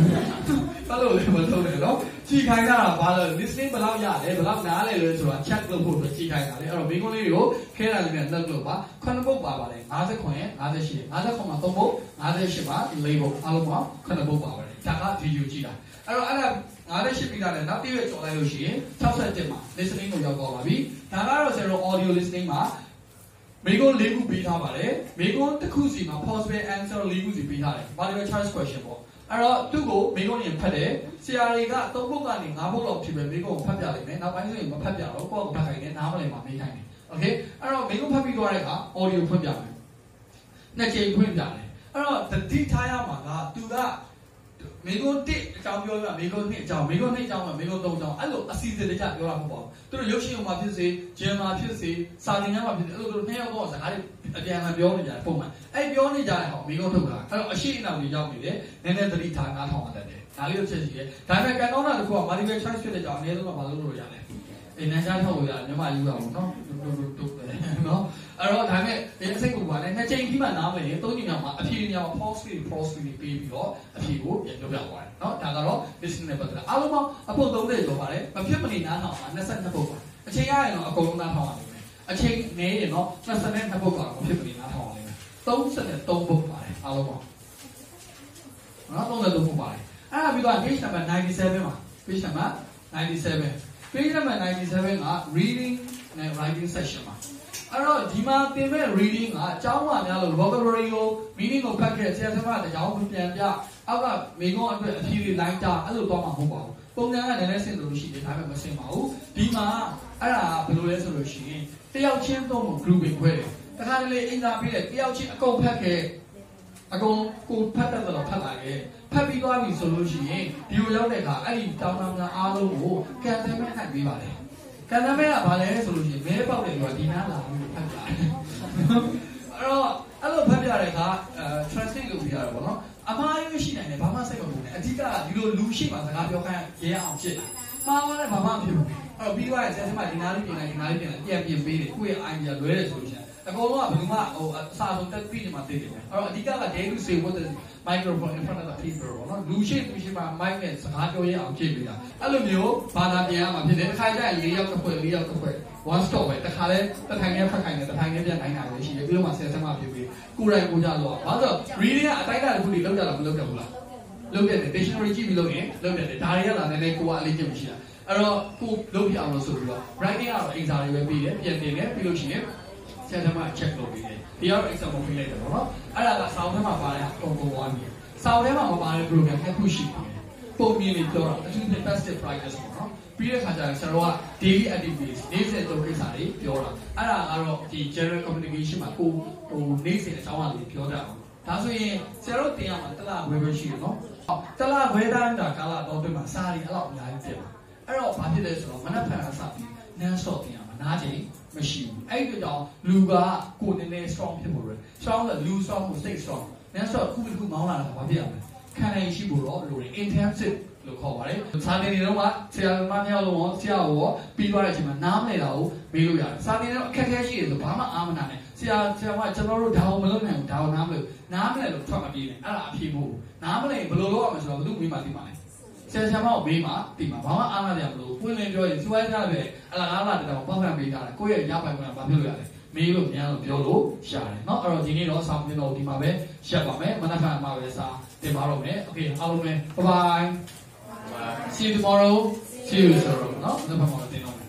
ဘာလို့လဲမဆုံးနဲ့နော်ကြည့်ခိုင်းတာဘာလဲ listening ဘယ်လောက်ရတယ်ဘယ်လောက်နားလဲလို့ဆိုတာ check လုပ်ဖို့အတွက်ကြည့်ခိုင်းတာလေအဲ့တော့မိကုန်းလေးတွေကိုခဲတာလေးနဲ့နှုတ်လို့ပါခုနှစ်ပုတ်ပါပါတယ်59ရဲ့58 59မှာ3ပုတ်58မှာ4ပုတ်အားလုံးမှာခုနှစ်ပုတ်ပါပါတယ်ဒါက video ကြည့်တာအဲ့တော့အဲ့ဒါ58ပြီးတာလည်းနောက်တစ်ရက်ကြော်လိုက်လို့ရှိရင်67မှာ listening ကိုရောက်သွားပါပြီဒါကတော့ကျွန်တော် audio listening မှာ မေကွန်း၄ခုပေးထားပါတယ်မေကွန်းတစ်ခုစီမှာ possible answer ၄ခုစီပေးထားတယ် multiple choice question ပေါ့အဲ့တော့သူ့ကိုမေကွန်းညင်ဖတ်တယ်ဆရာတွေက၃ဘုတ်ကနေ၅ဘုတ်လောက်ဖြည့်ပဲမေကွန်းကိုဖတ်ပြလိုက်မယ်နောက်ပိုင်းဆိုရင်မဖတ်ပြတော့ကိုယ့်ကိုဖတ်ခိုင်းတယ်နားမလည်မှာမေးခိုင်းတယ် okay အဲ့တော့မေကွန်းဖတ်ပြီးသွားတဲ့အခါ audio ဖွင့်ပြမယ်နှစ်ချိန်ဖွင့်ပြတယ်အဲ့တော့တတိထားရမှာကသူက မိကုန်းတစ်အကြောင်းပြောပြမိကုန်းနှစ်အကြောင်းမိကုန်းနှစ်အကြောင်းမှာမိကုန်းသုံးအကြောင်းအဲ့လိုအစီအစဉ်တကျပြောတာမဟုတ်ပါဘူးသူတို့ရုပ်ရှင်မှာဖြစ်စေဂျင်မှာဖြစ်စေစာသင်ခန်းမှာဖြစ်စေအဲ့လိုသူတို့နှစ်ယောက်တော့စကားတွေအပြန်အလှန်ပြောနေကြတယ်ပုံမှန်အဲ့ပြောနေကြတဲ့ဟောမိကုန်းထုတ်တာအဲ့တော့အရှိအနောက်ကြီးရောက်နေတယ်နည်းနည်းသတိထားနားထောင်ရတတ်တယ်ဒါလေးတော့ချက်ရှိတယ်ဒါပေမဲ့ကန်တော့တာတစ်ခုက multiple choice ဖြစ်တဲ့ကြောင့်အနည်းဆုံးတော့မလုပ်လို့ရတယ်အိမ်နန်းချားထုတ်လို့ရတယ်မြမယူရအောင်နော်တူတူတူနော် အဲ့တော့ဒါနဲ့ဒီအစိတ်ကိုပါလဲနှစ်ချိန်ကြီးမှနားမလဲသုံးချိန်မြောက်မှာအဖြေမြောက် false speed false speed ပေးပြီးတော့အဖြေကိုပြန်ပြောပြသွားတယ်နော်ဒါကတော့ listening နဲ့ပတ်သက်တာအားလုံးပေါင်းအပုတ်30ကျော်ပါတယ်မဖြစ်မနေနားထောင်ပါ22ပုတ်ပါအချိန်ရရင်တော့အကုန်လုံးနားထောင်ရမယ်အချိန်နည်းရင်တော့22ပုတ်ကတော့မဖြစ်မနေနားထောင်ရမယ်33ပုတ်ပါတယ်အားလုံးပေါင်းနော်33ပုတ်ပါတယ်အဲ့ဒါပြီးတော့ page number 97မှာ page number 97 page number 97က reading နဲ့ writing section မှာ အဲ့တော့ဒီမှာသင်မဲ့ reading ကအကြောင်းပါများလို့ vocabulary ကို meaning ကိုဖတ်ခဲ့ဆရာသမားတရားကိုပြန်ပြအောက်ကမိကုန်းအတွက်အဖြေတွေလိုက်တာအဲ့လိုတော့မှမဟုတ်ပါဘူးပုံစံကလည်းလည်းဆင်လို့ရှိတယ်ဒါပေမဲ့မဆင်ပါဘူးဒီမှာအဲ့ဒါဘယ်လိုလဲဆိုလို့ရှိရင်တယောက်ချင်းတော့ grouping ခွဲတယ်တခါတလေအင်္ဂါပေးတယ်တယောက်ချင်းအကုန်ဖတ်ခဲ့အကုန်ကိုဖတ်တဲ့တော့ဖတ်လာခဲ့ဖတ်ပြီးသွားပြီဆိုလို့ရှိရင်ဒီလိုရောက်တဲ့အခါအဲ့ဒီတောင်းတများအားလုံးကိုကန်ဆယ်မဲ့နှိုက်ပေးပါတယ် ကံသမဲကဘာလဲဆိုလို့ရှိရင်မဲပေါက်တယ်ဆိုတာဒီနားလာပြီးဖတ်ပြတယ်အဲ့တော့အဲ့လိုဖတ်ပြတဲ့အခါအဲ translate လုပ်ပြရတာပေါ့နော်အမှားရွေးရှိနိုင်တယ်ဘာမှစိတ်မပူနဲ့အဓိကဒီလိုလူရှိမှစကားပြောခိုင်းရအောင်ဖြစ်တယ်မှားသွားတယ်ဘာမှမဖြစ်ဘူးအဲ့တော့ပြီးသွားရင်ဆရာသမားဒီနားလေးပြင်လိုက်ဒီနားလေးပြင်လိုက်ပြန်ပြင်ပေးတယ်ကိုယ့်ရဲ့ idea လွဲတယ်ဆိုလို့ရှိရင် အကုန်လုံးကဘယ်သူမှဟိုအစာဆုံးတက်ပြီးနေမှသိတယ်အဲ့တော့အဓိကက day to say what the microphone in front of the people ပေါ့နော်လူရှိသူရှိမှ mic နဲ့စကားပြောရအောင်ကြည့်ပေးတာအဲ့လိုမျိုးဘာသာပြန်ရမှာဖြစ်တယ်တစ်ခါကျရင်၄ယောက်တစ်ဖွဲ့၄ယောက်တစ်ဖွဲ့ one stop ပဲတစ်ခါလဲတစ်ထိုင်နဲ့ဖတ်ခိုင်းတယ်တစ်ထိုင်နဲ့ပြန်နိုင်တာပဲရှိတယ်ပြီးတော့မှဆယ်ဆက်မှပြပြီးကိုယ်တိုင်ကိုကြတော့ဘာလို့ reading ကအတိုင်းအတာတစ်ခုတွေလောက်ကြတာမလောက်ကြဘူးလားလောက်ရတယ် dictionary ကြည့်ပြီးလို့ရင်လောက်ရတယ်ဒါတွေကလာနည်းနည်းကိုကအလေးကျင့်မရှိတာအဲ့တော့ကိုလုပ်ပြအောင်လို့ဆိုပြီးတော့ writing ကတော့အင်စာတွေပဲပြီးတယ်ပြန်တင်တယ်ပြီးလို့ရှိရင် ဆရာသမား check လုပ်ပြီးတယ်ဒီရောက် exam ကိုပြီးလိုက်တယ်ပေါ့နော်အဲ့ဒါကစောင်းထဲမှာပါတဲ့ပုံပုံဝါးနေစောင်းထဲမှာမပါတဲ့ program တစ်ခုရှိတယ်ပုံမြင်နေပြောတာအထူးသဖြင့် passive practice ပေါ့နော်ပြီးတဲ့ခါကျရင်ကျွန်တော်က daily activities နေ့စဉ်သုံးကိစ္စတွေပြောတာအဲ့ဒါကတော့ဒီ general communication မှာကိုဟိုနေ့စဉ်အကြောင်းအရာတွေပြောကြအောင်ဒါဆိုရင်ဆရာတို့တင်ရမှာတစ်လခွဲပဲရှိတယ်နော်။တစ်လခွဲတိုင်းတာကာလတော့ပြင်မှာစာရီအဲ့လောက်အများကြီးဖြစ်မှာ။အဲ့တော့ဘာဖြစ်လဲဆိုတော့မနက်ဖြန်ကစပြီး non stop တင်ရမှာနားချိန် မရှိဘူး။အဲ့ဒီကြောင့်လူကကိုယ်နည်းနည်း strong ဖြစ်ဖို့ရယ်။ strong ကလူ strong ကို stay strong ။ non stop ခုခုခုမောင်းလာတာဘာဖြစ်ရမလဲ။ခံနိုင်ရှိဖို့တော့လိုတယ် intensive လို့ခေါ်ပါတယ်။စာသင်နေတော့မှဆရာမမြောက်လုံးဆရာကိုပြီးသွားတဲ့အချိန်မှာနားမလည်တာကိုမေးလို့ရတယ်။စာသင်နေတော့အခက်အခဲရှိတယ်ဆိုဘာမှအားမနာနဲ့။ဆရာဆရာမကျွန်တော်တို့ဒါကိုမလုပ်နိုင်ဘူးဒါကိုနားမလို့နားမလဲလို့ထွက်မပြေးနဲ့အဲ့ဒါအဖြေမဟုတ်ဘူးနားမလဲဘယ်လိုလုပ်ရမလဲဆိုတော့ဘယ်သူမေးမှသိမှာလဲ ဆရာဆရာမကိုမေးမှသိမှာဘာမှအားမရမလို့ပွင့်လင်းပြောရင်စီဝိုင်းထားတယ်အလားအားလာတဲ့တော့ပတ်ဖန်ပေးထားတယ်ကိုယ့်ရဲ့ရပိုင်ခွင့်ကဘာဖြစ်လို့ရလဲမေးလို့မြန်လို့ပြောလို့ရတယ်เนาะအဲ့တော့ဒီနေ့တော့ဆောင်းပြတော့ဒီမှာပဲရက်ပါမယ်မနက်ဖြန်မှာပဲစာတင်ပါတော့မယ်โอเคအားလုံးပဲ bye bye see you tomorrow see you tomorrow เนาะမနက်ဖြန်မှာတင်တော့